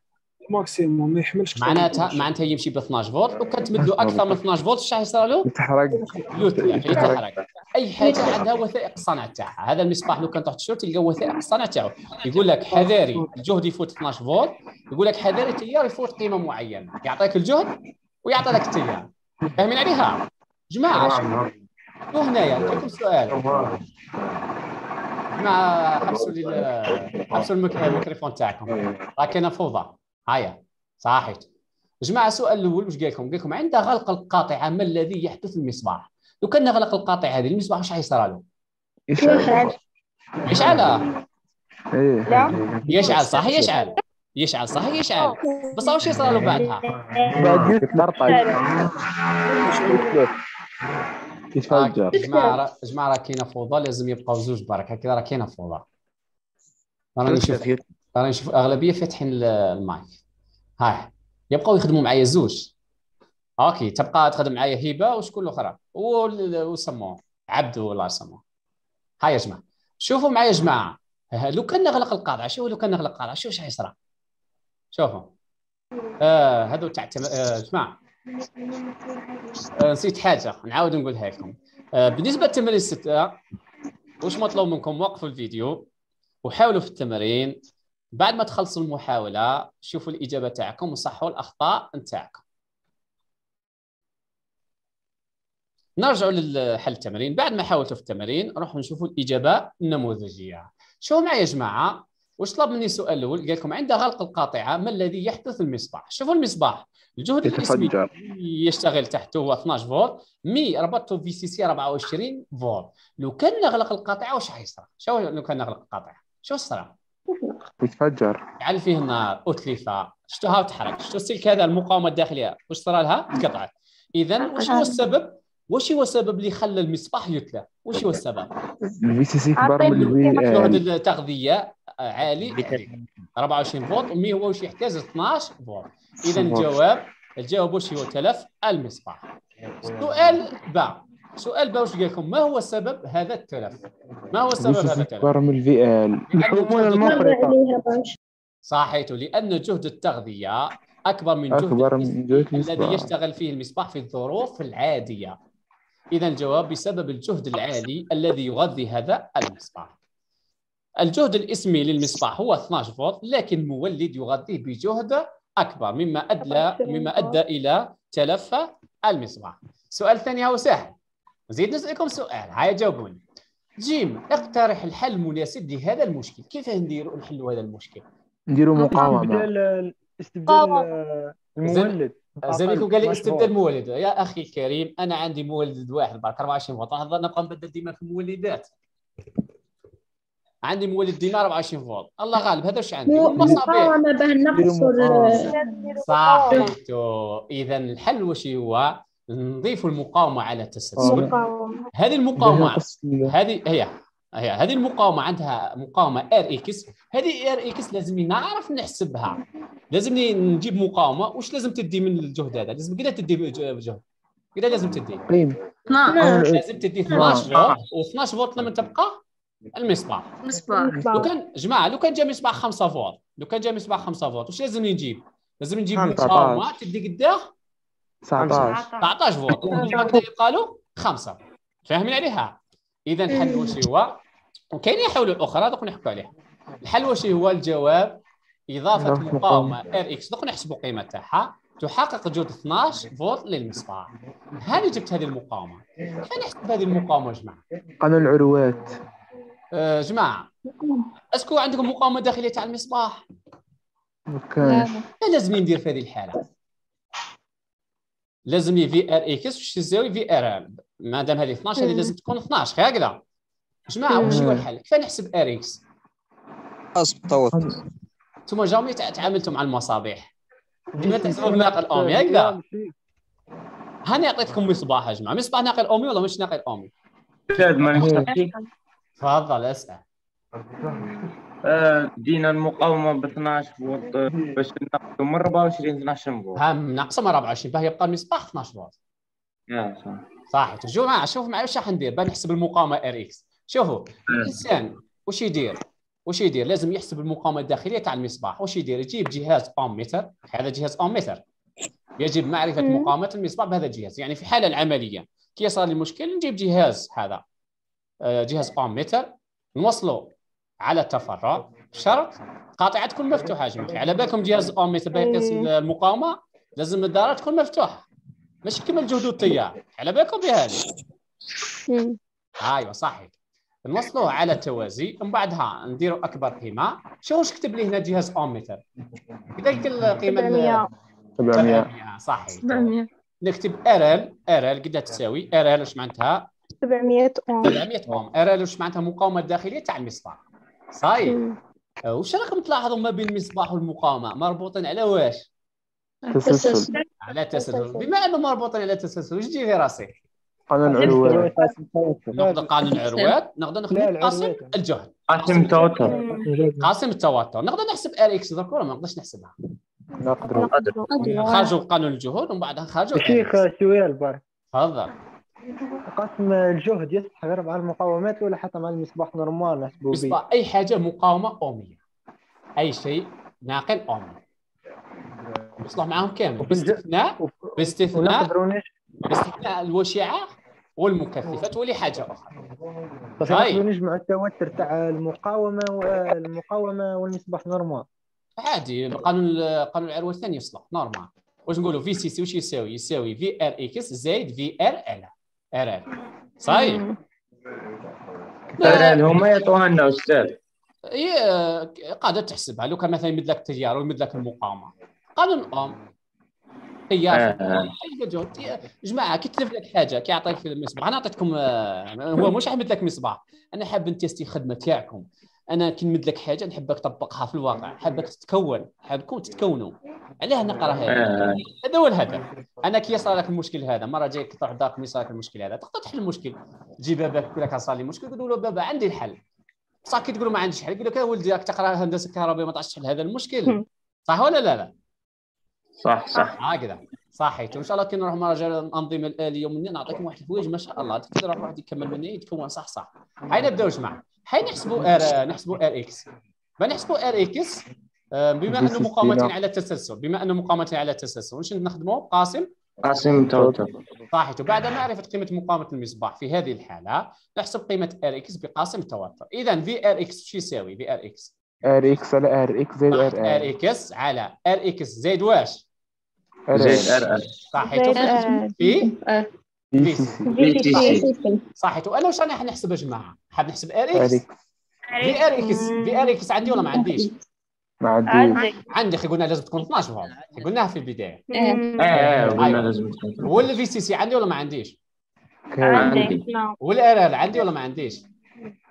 maximum ما يحملش من معناتها 12. معناتها يمشي ب 12 فولت وكان تمد له أكثر من 12 فولت اش راح يصير له؟ يتحرق يتحرك اي حاجة عندها وثائق الصنع تاعها هذا المصباح لو كان تحت الشرط تلقى وثائق الصنع تاعو يقول لك حذاري الجهد يفوت 12 فولت يقول لك حذاري التيار يفوت قيمه معينه يعطيك الجهد ويعطي لك التيار فاهمين عليها جماعة شنو هنايا عندكم سؤال جماعة حبسوا لي حبسوا الميك- الميكروفون تاعكم. راه كاينة فوضى. هيا. صحيت جماعة السؤال الأول واش قال لكم؟ قال لكم عند غلق القاطعه ما الذي يحدث للمصباح؟ لو كان نغلق القاطعه هذه المصباح واش حيصير له؟ يشعل. يشعل؟ إيه. لا. يشعل صح يشعل. يشعل صح يشعل. بس واش يصير له بعدها؟ بعد يتطرطق يتفجر جماعة جماعة راه كاينة فوضى لازم يبقاو زوج برك هكذا راه كاينة فوضى. راني نشوف راني نشوف أغلبية فاتحين ال- المايك. هاي يبقاو يخدموا معايا زوج. OK تبقى تخدم معايا هبة وشكون الأخرى؟ وسموه عبد والله سموه هاي يا جماعة. شوفوا معايا يا جماعة. ها- لو كان نغلق القاطعه شوفوا لو كان نغلق القاطعه شوفوا إيش حيصرى شوفوا. آه هذو تاع آه جماعة. نسيت حاجة. نعاود نقولها لكم. آه بالنسبة للتمارين الستة واش مطلوب منكم؟ وقفوا الفيديو وحاولوا في التمارين بعد ما تخلصوا المحاولة شوفوا الإجابة تاعكم وصحوا الأخطاء نتاعكم. نرجعوا لحل التمارين بعد ما حاولتوا في التمارين نروحوا نشوفوا الإجابة النموذجية. شوفوا معي يا جماعة؟ واش طلب مني السؤال الأول؟ قال لكم عند غلق القاطعة ما الذي يحدث المصباح؟ شوفوا المصباح. الجهد يتفجر. يشتغل تحته هو 12 فولت. mais ربطته في VCC 24 فولت. لو كان نغلق القاطعه واش حيصرى؟ شو لو كان نغلق القاطعه شو صرا؟ يتفجر. جعل فيه النار اتلف شفتوها وتحرك شفتوا السلك هذا المقاومة الداخلية؟ واش صرا لها؟ تقطعت اذا واش هو السبب؟ واش هو السبب اللي خلى المصباح يتلف واش هو السبب؟ ال VCC كبر من ال V التغذية؟ عالي عالي. 24 فولت و mais هو واش يحتاج 12 فولت. إذا الجواب الجواب واش هو؟ تلف المصباح. سؤال باء سؤال باء واش قال لكم؟ ما هو سبب هذا التلف؟ ما هو سبب هذا التلف؟ كبر من ال V ال الحمولة المفرطة صحيح لأن جهد التغذية أكبر من جهد أكبر من جهد الذي يشتغل فيه المصباح في الظروف العادية. إذا الجواب بسبب الجهد العالي الذي يغذي هذا المصباح. الجهد الاسمي للمصباح هو 12 فولت لكن المولد يغذيه بجهد أكبر مما ادى مما أدى إلى تلف المصباح. السؤال الثاني هو سهل نزيد نسألكم سؤال. هيا جاوبوني جيم اقترح الحل المناسب لهذا المشكل. كيف نديروا نحلوا هذا المشكل؟ نديروا مقاومة. استبدال استبدال المولد زميلكم قال لي استبدال المولد يا أخي الكريم أنا عندي مولد واحد برك 24 فولت نهضر نبقى نبدل ديما في المولدات عندي مولد ديما 24 فولت الله غالب هذا واش عندي؟ والمصابيح مقاومة به نقص صحيتو إذا الحل واش هو؟ نضيف المقاومة على التسلسل هذه المقاومة. هذه هي. هذه المقاومة عندها مقاومة RX هذه RX لازمني نعرف نحسبها. لازمني نجيب مقاومة. واش لازم تدي من الجهد هذا؟ لازم كذا تدي بجهد. كذا لازم تدي. قيم لازم تدي 12 فولت. و12 فولت لما تبقى المصباح. مصباح لو كان جماعة لو كان جا مصباح 5 فولت لو كان جا مصباح 5 فولت واش لازم نجيب لازم نجيب 19. مقاومة تدي قداه 19 19 فولت. يبقى له 5 فاهمين عليها؟ اذا الحل واش هو؟ وكاينين حلول أخرى دوك نحكوا عليها الحل واش هو؟ الجواب إضافة إضافة مقاومة RX. دوك نحسبوا القيمه تاعها. تحقق جهد 12 فولت للمصباح. هاني جبت هذه المقاومة؟ كيف نحسب هذه المقاومة يا جماعة. قانون العروات. آه، جماعة est-ce que عندكم مقاومة داخلية تاع المصباح؟ ما كانش لازم ندير في هذه الحالة. لازم لي VRX واش تساوي VRL ما دام هذه 12 هذه لازم تكون 12 هكذا. جماعة واش هو الحل؟ كيف نحسب RX حسب التوتر أنتم jamais تع- تعاملتوا مع المصابيح. ديما تحسبوا بناقل أومي هكذا. هاني عطيتكم مصباح يا جماعة. مصباح ناقل أومي ولا مش ناقل أومي؟ أستاذ ما نحكي تفضل اسأل. آه، دينا المقاومة ب 12 فولت آه، باش ناخذ من 24 12 فولت هم ناقصة من 24 باه يبقى المصباح 12 فولت يا صح. صح جماعة شوف معي واش راح ندير؟ باه نحسب المقاومة RX شوفوا الانسان واش يدير؟ واش يدير؟ لازم يحسب المقاومة الداخلية تاع المصباح. واش يدير؟ يجيب جهاز أوم متر. هذا جهاز أوم متر. يجب معرفة مقاومة المصباح بهذا الجهاز. يعني في الحاله العملية كي صار لي مشكل نجيب جهاز هذا. آه، جهاز أوم متر. نوصله على التفرع شرط قاطعة تكون مفتوحة على بالكم جهاز أوم متر باه يقيس المقاومة لازم الدائره تكون مفتوحة. ماشي كما الجهد والتيار على بالكم بهذه أيوه صحيح. نوصلوه على التوازي ومن بعدها نديروا أكبر قيمة. شوف واش كتب لي هنا جهاز اوم متر كذلك القيمة ال- 700 700 صحيح. 700 نكتب RL RL قدها تساوي؟ RL واش معناتها؟ 700 أوم. 700 أوم. RL واش معناتها؟ المقاومه الداخليه تاع المصباح. صحيح. أه، واش راكم تلاحظوا ما بين المصباح والمقاومة؟ مربوطين على واش؟ تسلسل. على التسلسل بما أنه مربوطين على التسلسل واش يجي في راسي؟ قانون العروات ناخذ قانون العروات نقدر ناخذ قاسم. الجهد. قاسم التوتر. قاسم التوتر. نقدر نحسب RX درك ولا ما نقدرش نحسبها؟ نقدروا نخرجوا قانون الجهود ومن بعد نخرجوا شيخ سؤال بارك تفضل. قسم الجهد يصلح غير مع المقاومات ولا حتى مع المصباح normal نحسبوا به مصباح أي حاجة مقاومة اوميه أي شيء ناقل اومي يصلح معاهم كامل. باستثناء باستثناء باستثناء الوشعه والمكثفات ولا حاجة أخرى. بس طيب. نقدروا نجمعوا التوتر تاع المقاومة والمقاومه والمصباح normal. عادي قانون قانون العروه الثاني يصلح normal. واش نقولوا؟ VCC واش يساوي؟ يساوي في ار إكس زائد في ار ال ار ال صحيح. ترى هما يعطوها لنا أستاذ. هي قادر تحسبها. لو كان مثلا يمد لك التيار ويمد لك المقاومة. قانون اوم تيار آه. جماعة كي تلف لك حاجة كيعطيك في المصباح. أنا عطيتكم آه، هو مش حمد لك مصباح. أنا حاب نتيستي الخدمة تاعكم. أنا كي نمد لك حاجة نحبك تطبقها في الواقع. حابك تتكون. حابكم تتكونوا. علاه نقرأ هذا. آه. هذا هو الهدف. أنا كي يصير لك المشكل هذا مرة جايك تروح دارك يصير لك المشكل هذا. تقدر تحل المشكل. تجي باباك يقول لك صار لي مشكل تقول له بابا عندي الحل. صح كي تقول له ما عنديش حل يقول لك يا ولدي راك تقرأ هندسة كهرباء ما تعرفش تحل هذا المشكل. صح ولا لا؟ لا. صح صح. هكذا صحيت وان شاء الله كي نروح مراجع الانظمه الاليه ومني نعطيكم واحد الحوايج ما شاء الله. تقدر واحد يكمل مني؟ يتكون صح صح. هاي نبداو جماعة هاي نحسبوا R نحسبوا RX. نحسبوا RX آه، بما أنه مقاومتين على التسلسل. بما أنه مقاومتين على التسلسل واش نخدموا قاسم؟ قاسم توتر. صحيح. وبعد معرفه قيمة مقاومة المصباح في هذه الحالة نحسب قيمة RX بقاسم التوتر اذا VRX شو يساوي؟ VRX RX على RX زائد R. RX على RX زائد واش؟ زائد R R R في وأنا واش راني نحسب يا جماعة. حاب نحسب ار ار إكس في ار إكس في ار إكس عندي ولا ما عنديش؟ ما عندك عندي. أخي قلنا لازم تكون 12 فولت قلناها في البداية. آه قلنا أيوة. لازم تكون وال VCC عندي ولا ما عنديش؟ نعم وال RL عندي ولا ما عنديش؟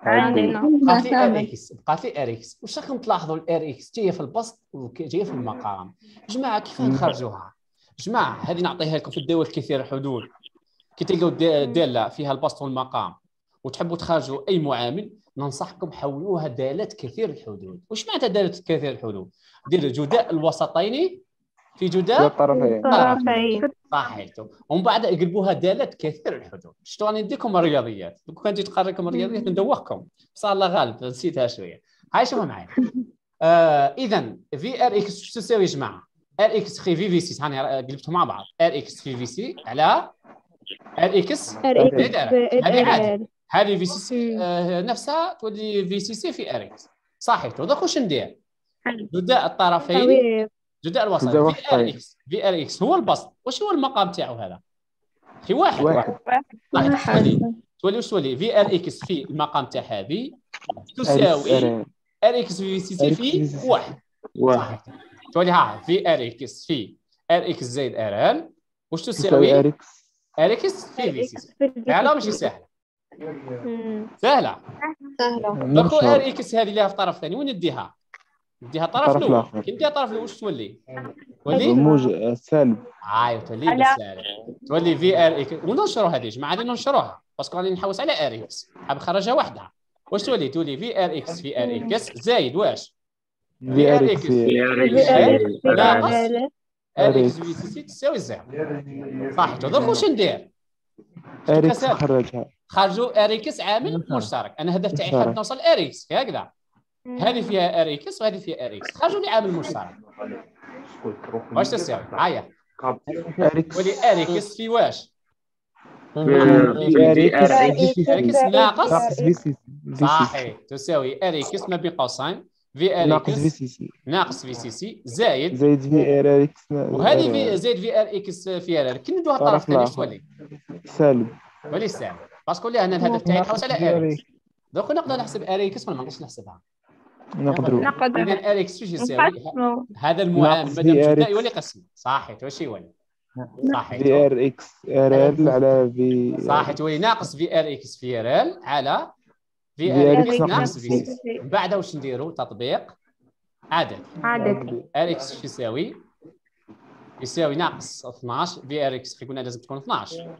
عندنا بقات لي RX بقات لي RX واش راكم تلاحظوا ال RX جاية في البسط وجايه في المقام. جماعة كيف نخرجوها؟ جماعة هذه نعطيها لكم في الدوال كثير الحدود. كي تلقوا دا- داله فيها البسط والمقام وتحبوا تخرجوا أي معامل ننصحكم حولوها دالات كثير الحدود. واش معناتها داله كثير الحدود؟ ديروا جداء الوسطين في جداء طرفين طرفين صحيتو ومن بعد يقلبوها دالات كثير الحدود. شتو راني نديكم الرياضيات؟ لو كان جيت تقرا لكم الرياضيات ندوخكم. صار الله غالب نسيتها شوية. هاي شوفوا معايا آه اذا VRX شو تساوي يا جماعة؟ ار إكس في في في سي هاني قلبتهم مع بعض. ار إكس في في سي على ار إكس هذه عادي هذه في سي سي نفسها تولي في سي سي في ار إكس صحيتو دوك واش ندير؟ جداء الطرفين جداء الوسط. في ار الوسطين. إكس في ار إكس هو البسط. واش هو المقام تاعو هذا؟ في واحد واحد. صح تولي تولي واش تولي؟ في ار إكس في المقام تاع هذه. تساوي ار X VCC في واحد. واحد. تولي ها في ار إكس في ار إكس زائد ار ال واش تساوي ار إكس ار إكس في في سي سي سهله ماشي سهله سهله سهلة دوكو R X هذه اللي في الطرف الثاني وين نديها؟ نديها الطرف الطرف الأول. كي نديها الطرف الأول واش تولي؟ تولي موج سالب عاي تولي بالسالب تولي VRX وننشروا هذه جماعة هذه ننشروها parce que راني نحوس على RX حاب نخرجها وحدها واش تولي؟ تولي في ار إكس في ار إكس زايد واش؟ في ار إكس في ار في ار ناقص إكس ار RX. إكس في سي سي تساوي زيرو صح دوك واش ندير؟ ار إكس كسالب. خرجها خرجوا ار إكس عامل مشترك أنا الهدف تاعي. حاب نوصل ار إكس هكذا هذه فيها ار إكس وهذه فيها ار إكس خرجوا لي عامل مشترك واش تساوي إكس ولي ار إكس في واش في ار إكس في ار إكس ناقص صحيح تساوي ار إكس ما بين قوسين في ار ناقص في سي سي ناقص في سي سي زايد. زائد في إر إكس؟ وهذه في زائد في إر إكس في إر إر. كي ندوها الطرف طرف الثاني. تولي؟ سالب. ولي السالب باسكو لا أنا الهدف تاعي نحوس على إر إكس. دوك نقدر نحسب إر إكس ولا ما نقدرش نحسبها؟ نقدروا نقدر. اذا إر إكس واش يساوي هذا المعامل VRX. جدا يولي قسم. صحيح واش يولي صحيح. في إر إكس إر إل على في صحيح تولي ناقص في إر إكس في إر إل على في ار إكس ناقص في في سي من بعد واش نديروا تطبيق. عدد عدد ار إكس شو يساوي؟ يساوي ناقص 12 في ار إكس قلنا لازم تكون 12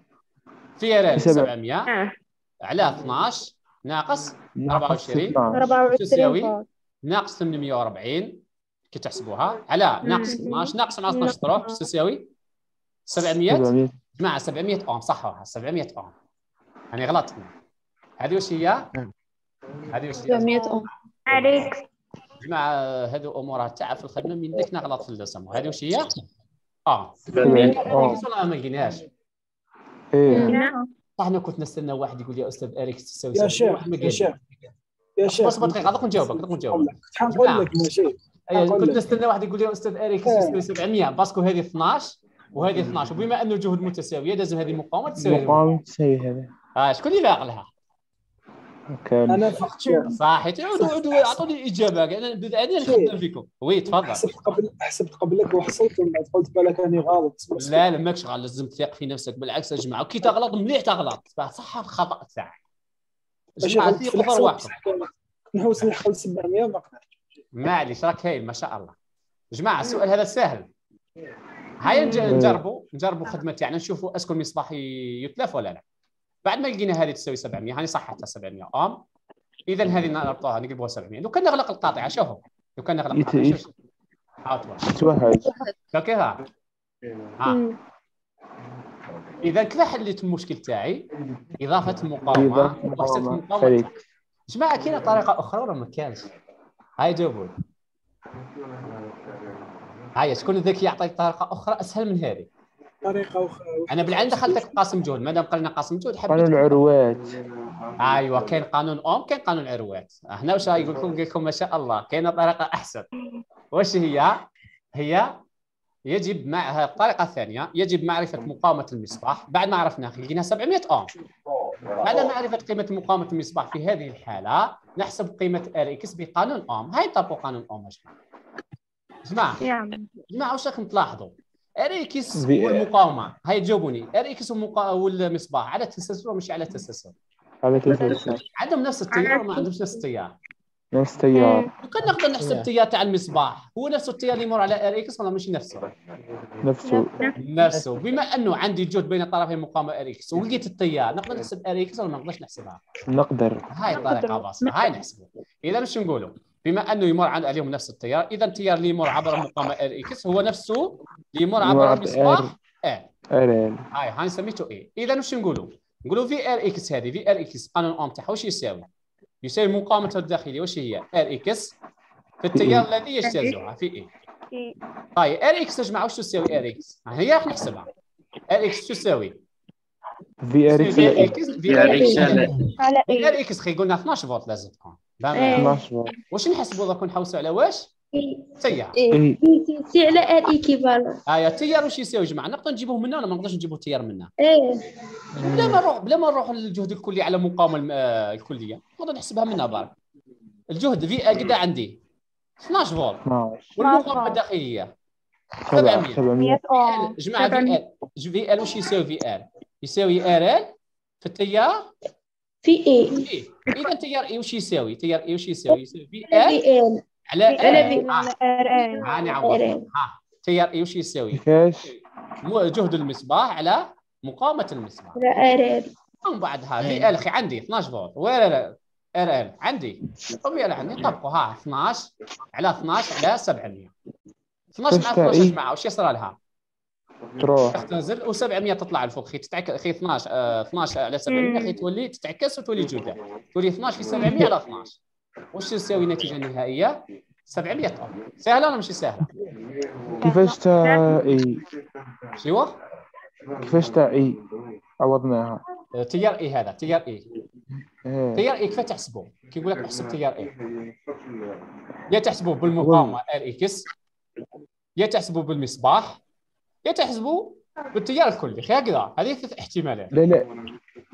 في ار ال سبعة. 700 آه. على 12 ناقص ناقص 24. 12 24 تساوي ناقص 840 كي تحسبوها. على ناقص 12 ناقص مع 12 تروح تساوي؟ 700 700 جماعة 700 أوم. صح 700 أوم. يعني غلطت. هنا هذه وش هي؟ هذه وش هي؟ 700 أم. عليك. جماعة هذو أمورها تعب في الخدمة من ذاك نغلط في اللسان هذه وش هي؟ آه. آه. والله ما لقيناهاش إيه. نعم. صح أنا كنت نستنى واحد يقول لي أستاذ اريكس تساوي يا. شيخ يا شيخ. يا شيخ. أصبر دقيقة دوك نجاوبك دوك نجاوبك كنت حنقول لك ماشي كنت. نستنى واحد يقول لي أستاذ RX إيه. يساوي 700 parce que هذه 12 وهذه 12 وبما أنه الجهود متساوية لازم هذه مقاومة تساوي هذه. مقاومة تساوي هذا آه شكون اللي باق لها؟ كان أنا في اختيار صحيح. عودوا عودوا أعطوني إجابة. أنا أنا نخدم فيكم. oui تفضل. حسبت قبل حسبت قبلك وحصلت ومن بعد قلت بالك راني غلط؟ لا لا ماكش غلط لازم تثق في نفسك. بالعكس يا جماعة وكي تغلط مليح تغلط. صح خطأ تاعك. باش جماعة ثقوا في رواحكم نحوس نلحق ل 700 ما قدرتش معليش راك هايل ما شاء الله. جماعة السؤال هذا سهل. هيا نج- نجربوا نجربوا خدمه تاعنا نشوفوا est-ce que المصباح يتلف ولا لا. بعد ما لقينا هذه تساوي 700 هاني صحتها 700 أوم؟ اذا هذه نربطوها نقلبوها 700 لو كان نغلق القاطعه شوفوا لو كان نغلق القاطعه شوف توهج أوكي ها. ها. اذا كذا حليت المشكل تاعي. إضافة المقاومه إضافة وحسبت. تاعي. جماعة كاينة طريقة أخرى ولا ما كانش؟ هاي جاوبوا. هاي شكون ذكي يعطيك طريقة أخرى أسهل من هذه؟ طريقة أخرى أنا بالعين دخلتك قاسم جهد ما دام قلنا قاسم قانون حبيت العروات. أيوه كاين قانون اوم كاين قانون عروات. هنا واش يقول لكم يقول لكم ما شاء الله كاينة طريقة أحسن. واش هي؟ هي يجب مع الطريقة الثانية يجب معرفة مقاومة المصباح. بعد ما عرفناها لقينا 700 اوم بعد معرفه قيمة مقاومة المصباح في هذه الحالة نحسب قيمة RX بقانون اوم هاي طبقوا قانون اوم يا جماعة. جماعة جماعة واش راكم تلاحظوا؟ RX في- والمقاومه هاي جاوبوني RX والمصباح على التسلسل ولا مش على التسلسل على تسلسل عندهم نفس التيار وما عندهمش نفس التيار. نفس تيار لو كان نقدر نحسب التيار تاع المصباح. هو نفس التيار اللي يمر على RX ولا مش نفسه؟ نفسه. نفسه. بما أنه عندي جهد بين طرفي مقاومة RX ولقيت التيار نقدر نحسب RX ولا ما نقدرش نحسبها؟ نقدر. هاي الطريقة بسيطه هاي نحسبه. إذا مش نقولوا بما أنه يمر عن عليهم نفس التيار إذا التيار اللي يمر عبر المقاومه RX هو نفسه؟ اللي يمر عبر المصباح. R RL هاي هاي سميته I إذا وش نقولوا؟ نقولوا في ار إكس هذه في ار إكس قانون اوم تاعها وش يساوي؟ يساوي مقاومته الداخلية وش هي؟ RX في التيار الذي يجتازها في I. طيب RX يا جماعة وش تساوي RX هي راح نحسبها. ار إكس شو تساوي؟ في ار إكس في ار إكس على في ار إكس خي قلنا 12 فولت لازم تكون. فاهم؟ 12 فولت واش نحسبوا درك نحوسوا على واش تيار. I. سي على R équivalent ايا التيار واش يساوي يا جماعة؟ نقدر نجيبوه من هنا ولا ما نقدرش نجيبوا التيار من هنا إيه. بلا ما نروح بلا ما نروح للجهد الكلي على مقاومة آه، الكلية. نقدر نحسبها منها برك الجهد في قد عندي. 12 فولت 12 والمقاومه الداخليه 700 700 اوم جماعة في ال في ال وش يساوي VL؟ يساوي RL في التيار. في I I إذا [LAUGHS] تيار I وش يساوي؟ تيار I وش يساوي؟ يساوي VL على ال في آه، RL هاني عوض ها تيار I وش يساوي؟ كيفاش جهد المصباح على مقاومة المصباح. على RL ومن بعدها VL أخي عندي 12 فولت وين RL عندي. و VL عندي. طبقوا ها 12 على 12 على 700 12 مع 12 يا إيه؟ جماعة وش يصير لها؟ تروح. تنزل و700 تطلع لفوق أخي تتعكس أخي 12 آه 12 على 700 أخي تولي تتعكس وتولي جودة. تولي 12 في 700 على 12 وش تساوي النتيجه النهائيه؟ 700 اوم سهلة ولا مش سهلة؟ كيفاش تا I؟ شو كيفاش تا I؟ عوضناها. آه، تيار I هذا تيار I. إيه. تيار I كيف تحسبه؟ كي يقول لك احسب تيار إي. يا تحسبه بالمقاومة ار إكس يا تحسبه بالمصباح يا تحسبه بالتيار الكلي هكذا هذه ثلاث احتمالات. لا لا.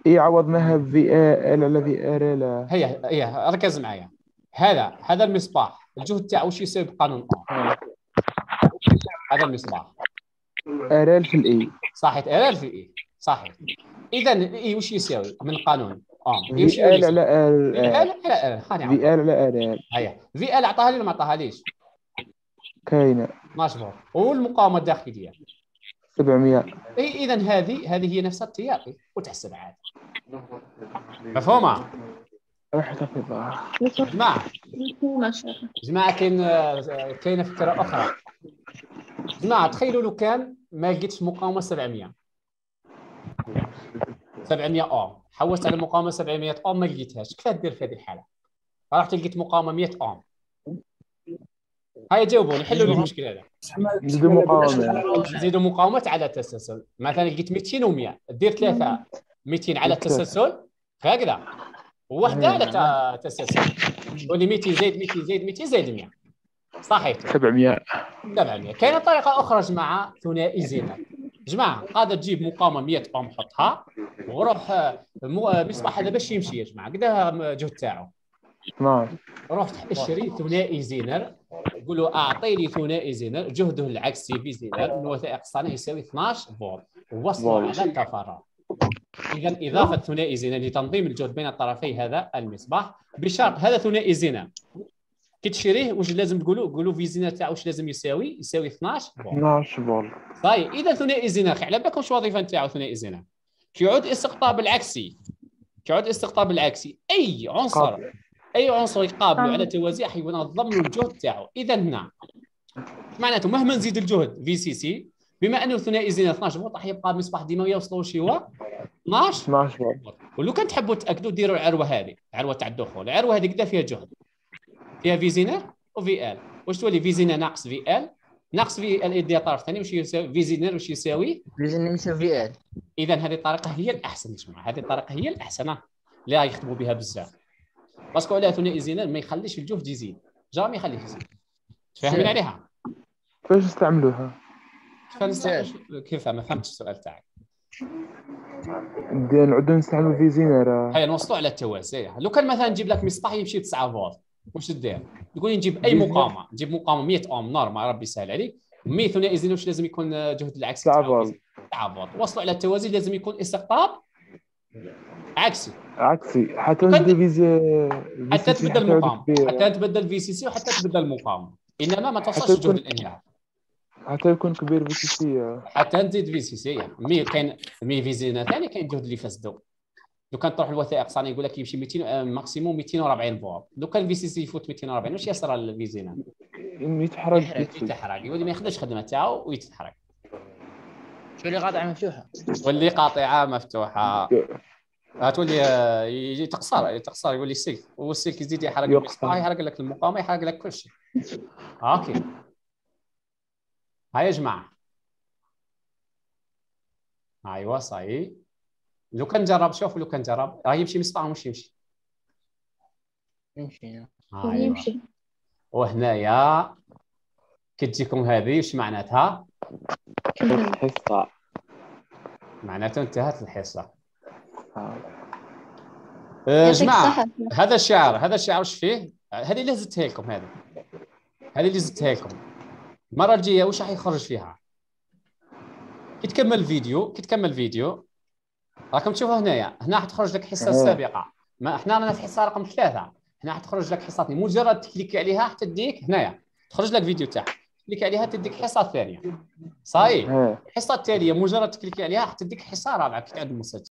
I عوضناها VL على في RL هي هي ركز معايا. هذا هذا المصباح. الجهد تاعه وش يساوي بقانون هذا المصباح. RL في ال I صحيح L في I صحيح. إذا ال I وش يساوي من قانون وش VL على L VL على L VL على RL هيا. VL اعطاها لي ولا ما اعطاها ليش؟ كاينة. 12 فولت والمقاومة الداخلية. 700 إي إذا هذه هذه هي نفس التيار. وتحسب عادي مفهومة؟ جماعة. جماعة كاين كاينة فكرة أخرى. جماعة تخيلوا لو كان ما لقيتش مقاومة 700 700 اوم حوست على مقاومة 700 اوم ما لقيتهاش. كيف دير في هذه الحالة؟ رحت لقيت مقاومة 100 اوم هاي جاوبوني حلوا لي المشكل هذا نزيدو مقاومة. نزيدوا مقاومات على التسلسل. مثلا لقيت 200 و100 دير ثلاثة 200 على التسلسل هكذا وواحده على تا- تسلسل. تقول لي 200 زائد 200 زائد 200 زائد 100 صحيح. 700 700 كاينة طريقة أخرى يا جماعة ثنائي زينات جماعة قادر تجيب مقاومة 100 اوم حطها وروح آه، مو- آه، مصباح هذا باش يمشي يا جماعة. قدها الجهد تاعو. 12 روح اشتري ثنائي زينر قول له اعطيني ثنائي زينر جهده العكسي في زينر من وثائق الصانع يساوي 12 فولت ووصلوا فولت. على التفرع اذا إضافة ثنائي زينر لتنظيم الجهد بين طرفي هذا المصباح. بشرط هذا ثنائي زينر كي تشريه واش لازم تقولوا؟ قولوا V زينر تاعو واش لازم يساوي؟ يساوي 12 فولت 12 فولت طيب إذا ثنائي زينر على بالكم شو الوظيفه نتاعو ثنائي زينر كيعود استقطاب العكسي. كيعود استقطاب العكسي. أي عنصر قابل. أي عنصر يقابله على توازي راح ينظم له الجهد تاعو. اذا هنا معناته مهما نزيد الجهد VCC بما أنه ثنائي زينر 12 فولت راح يبقى المصباح ديما يوصلوا شي هو 12 12 فولت ولو كان تحبوا تأكدوا ديروا العروة هذه العروة تاع الدخول. العروة هذه قدا فيها جهد. فيها V زينر و VL واش تولي V زينر ناقص VL ناقص VL يديها طرف ثاني واش يساوي؟ V زينر واش يساوي؟ لازم يساوي VL اذا هذه الطريقة هي الأحسن يا جماعة. هذه الطريقة هي الأحسن. راح يخدموا بها بزاف. parce que عليها ثنائي زينر ما يخليش الجهد يزيد jamais يخليه يزيد فاهمين عليها؟ كيفاش نستعملوها كيف نستعمل- كيف؟ ما فهمتش السؤال تاعك. ندير- نعودو نستعملو في زينر هيا نوصلوا على التوازي. لو كان مثلا نجيب لك مصباح يمشي 9 فولت واش دير؟ يقول لي نجيب أي مقاومه نجيب مقاومه 100 أوم normal ربي يسهل عليك. 100 ثنائي زينر واش لازم يكون جهد العكسي 9 تاعو؟ فولت. 9 فولت. وصلوا على التوازي لازم يكون استقطاب عكسي. عكسي. حتى زي حتى سي تبدل كبير. حتى تبدل في سي سي وحتى تبدل المقاومه إنما ما توصلش جهد الانهيار حتى يكون كبير في سي سي حتى نزيد في سي سي مي كاين مي في زينه ثاني كاين جهد اللي فاسدو. لو كان تروح الوثائق صانع يقول لك يمشي 200 آه، ماكسيموم 240 فولت لو كان في سي سي يفوت 240 واش يصرى الفي زينه يتحرك يحرق يطفي. يتحرق. يولي ما يخدمش الخدمة تاعو ويتحرق. شو اللي قاطعه مفتوحة؟ واللي قاطعة مفتوحة. تولي يجي تقصر تقصر يولي سلك والسلك يزيد يحرق يقطع. لك المقاومه يحرق لك كل شيء. أوكي. هاي يا جماعة. ايوا صاي لو كان نجرب شوف لو كان نجرب راه يمشي مصباح مش يمشي. يمشي. أيوة. يمشي. وهنايا كي تجيكم هذه وش معناتها؟ حصة معناته انتهت الحصة. آه. الصحة. هذا الشعر هذا الشعر وش فيه؟ هذه اللي زدتها لكم هذه. هذه اللي زدتها لكم المرة الجاية وش راح يخرج فيها؟ كي تكمل الفيديو كي تكمل الفيديو راكم تشوفوا هنايا. هنا حتخرج لك حصة آه. سابقة. ما إحنا رانا في حصة رقم ثلاثة. هنا حتخرج لك حصه اثنين مجرد تكليك عليها حتى تديك هنايا. تخرج لك فيديو تاعك. تكليك عليها تديك حصة ثانية. صحيح. الحصه التاليه مجرد تكليك عليها حتى تديك حصة رابعة كي تعد المسجل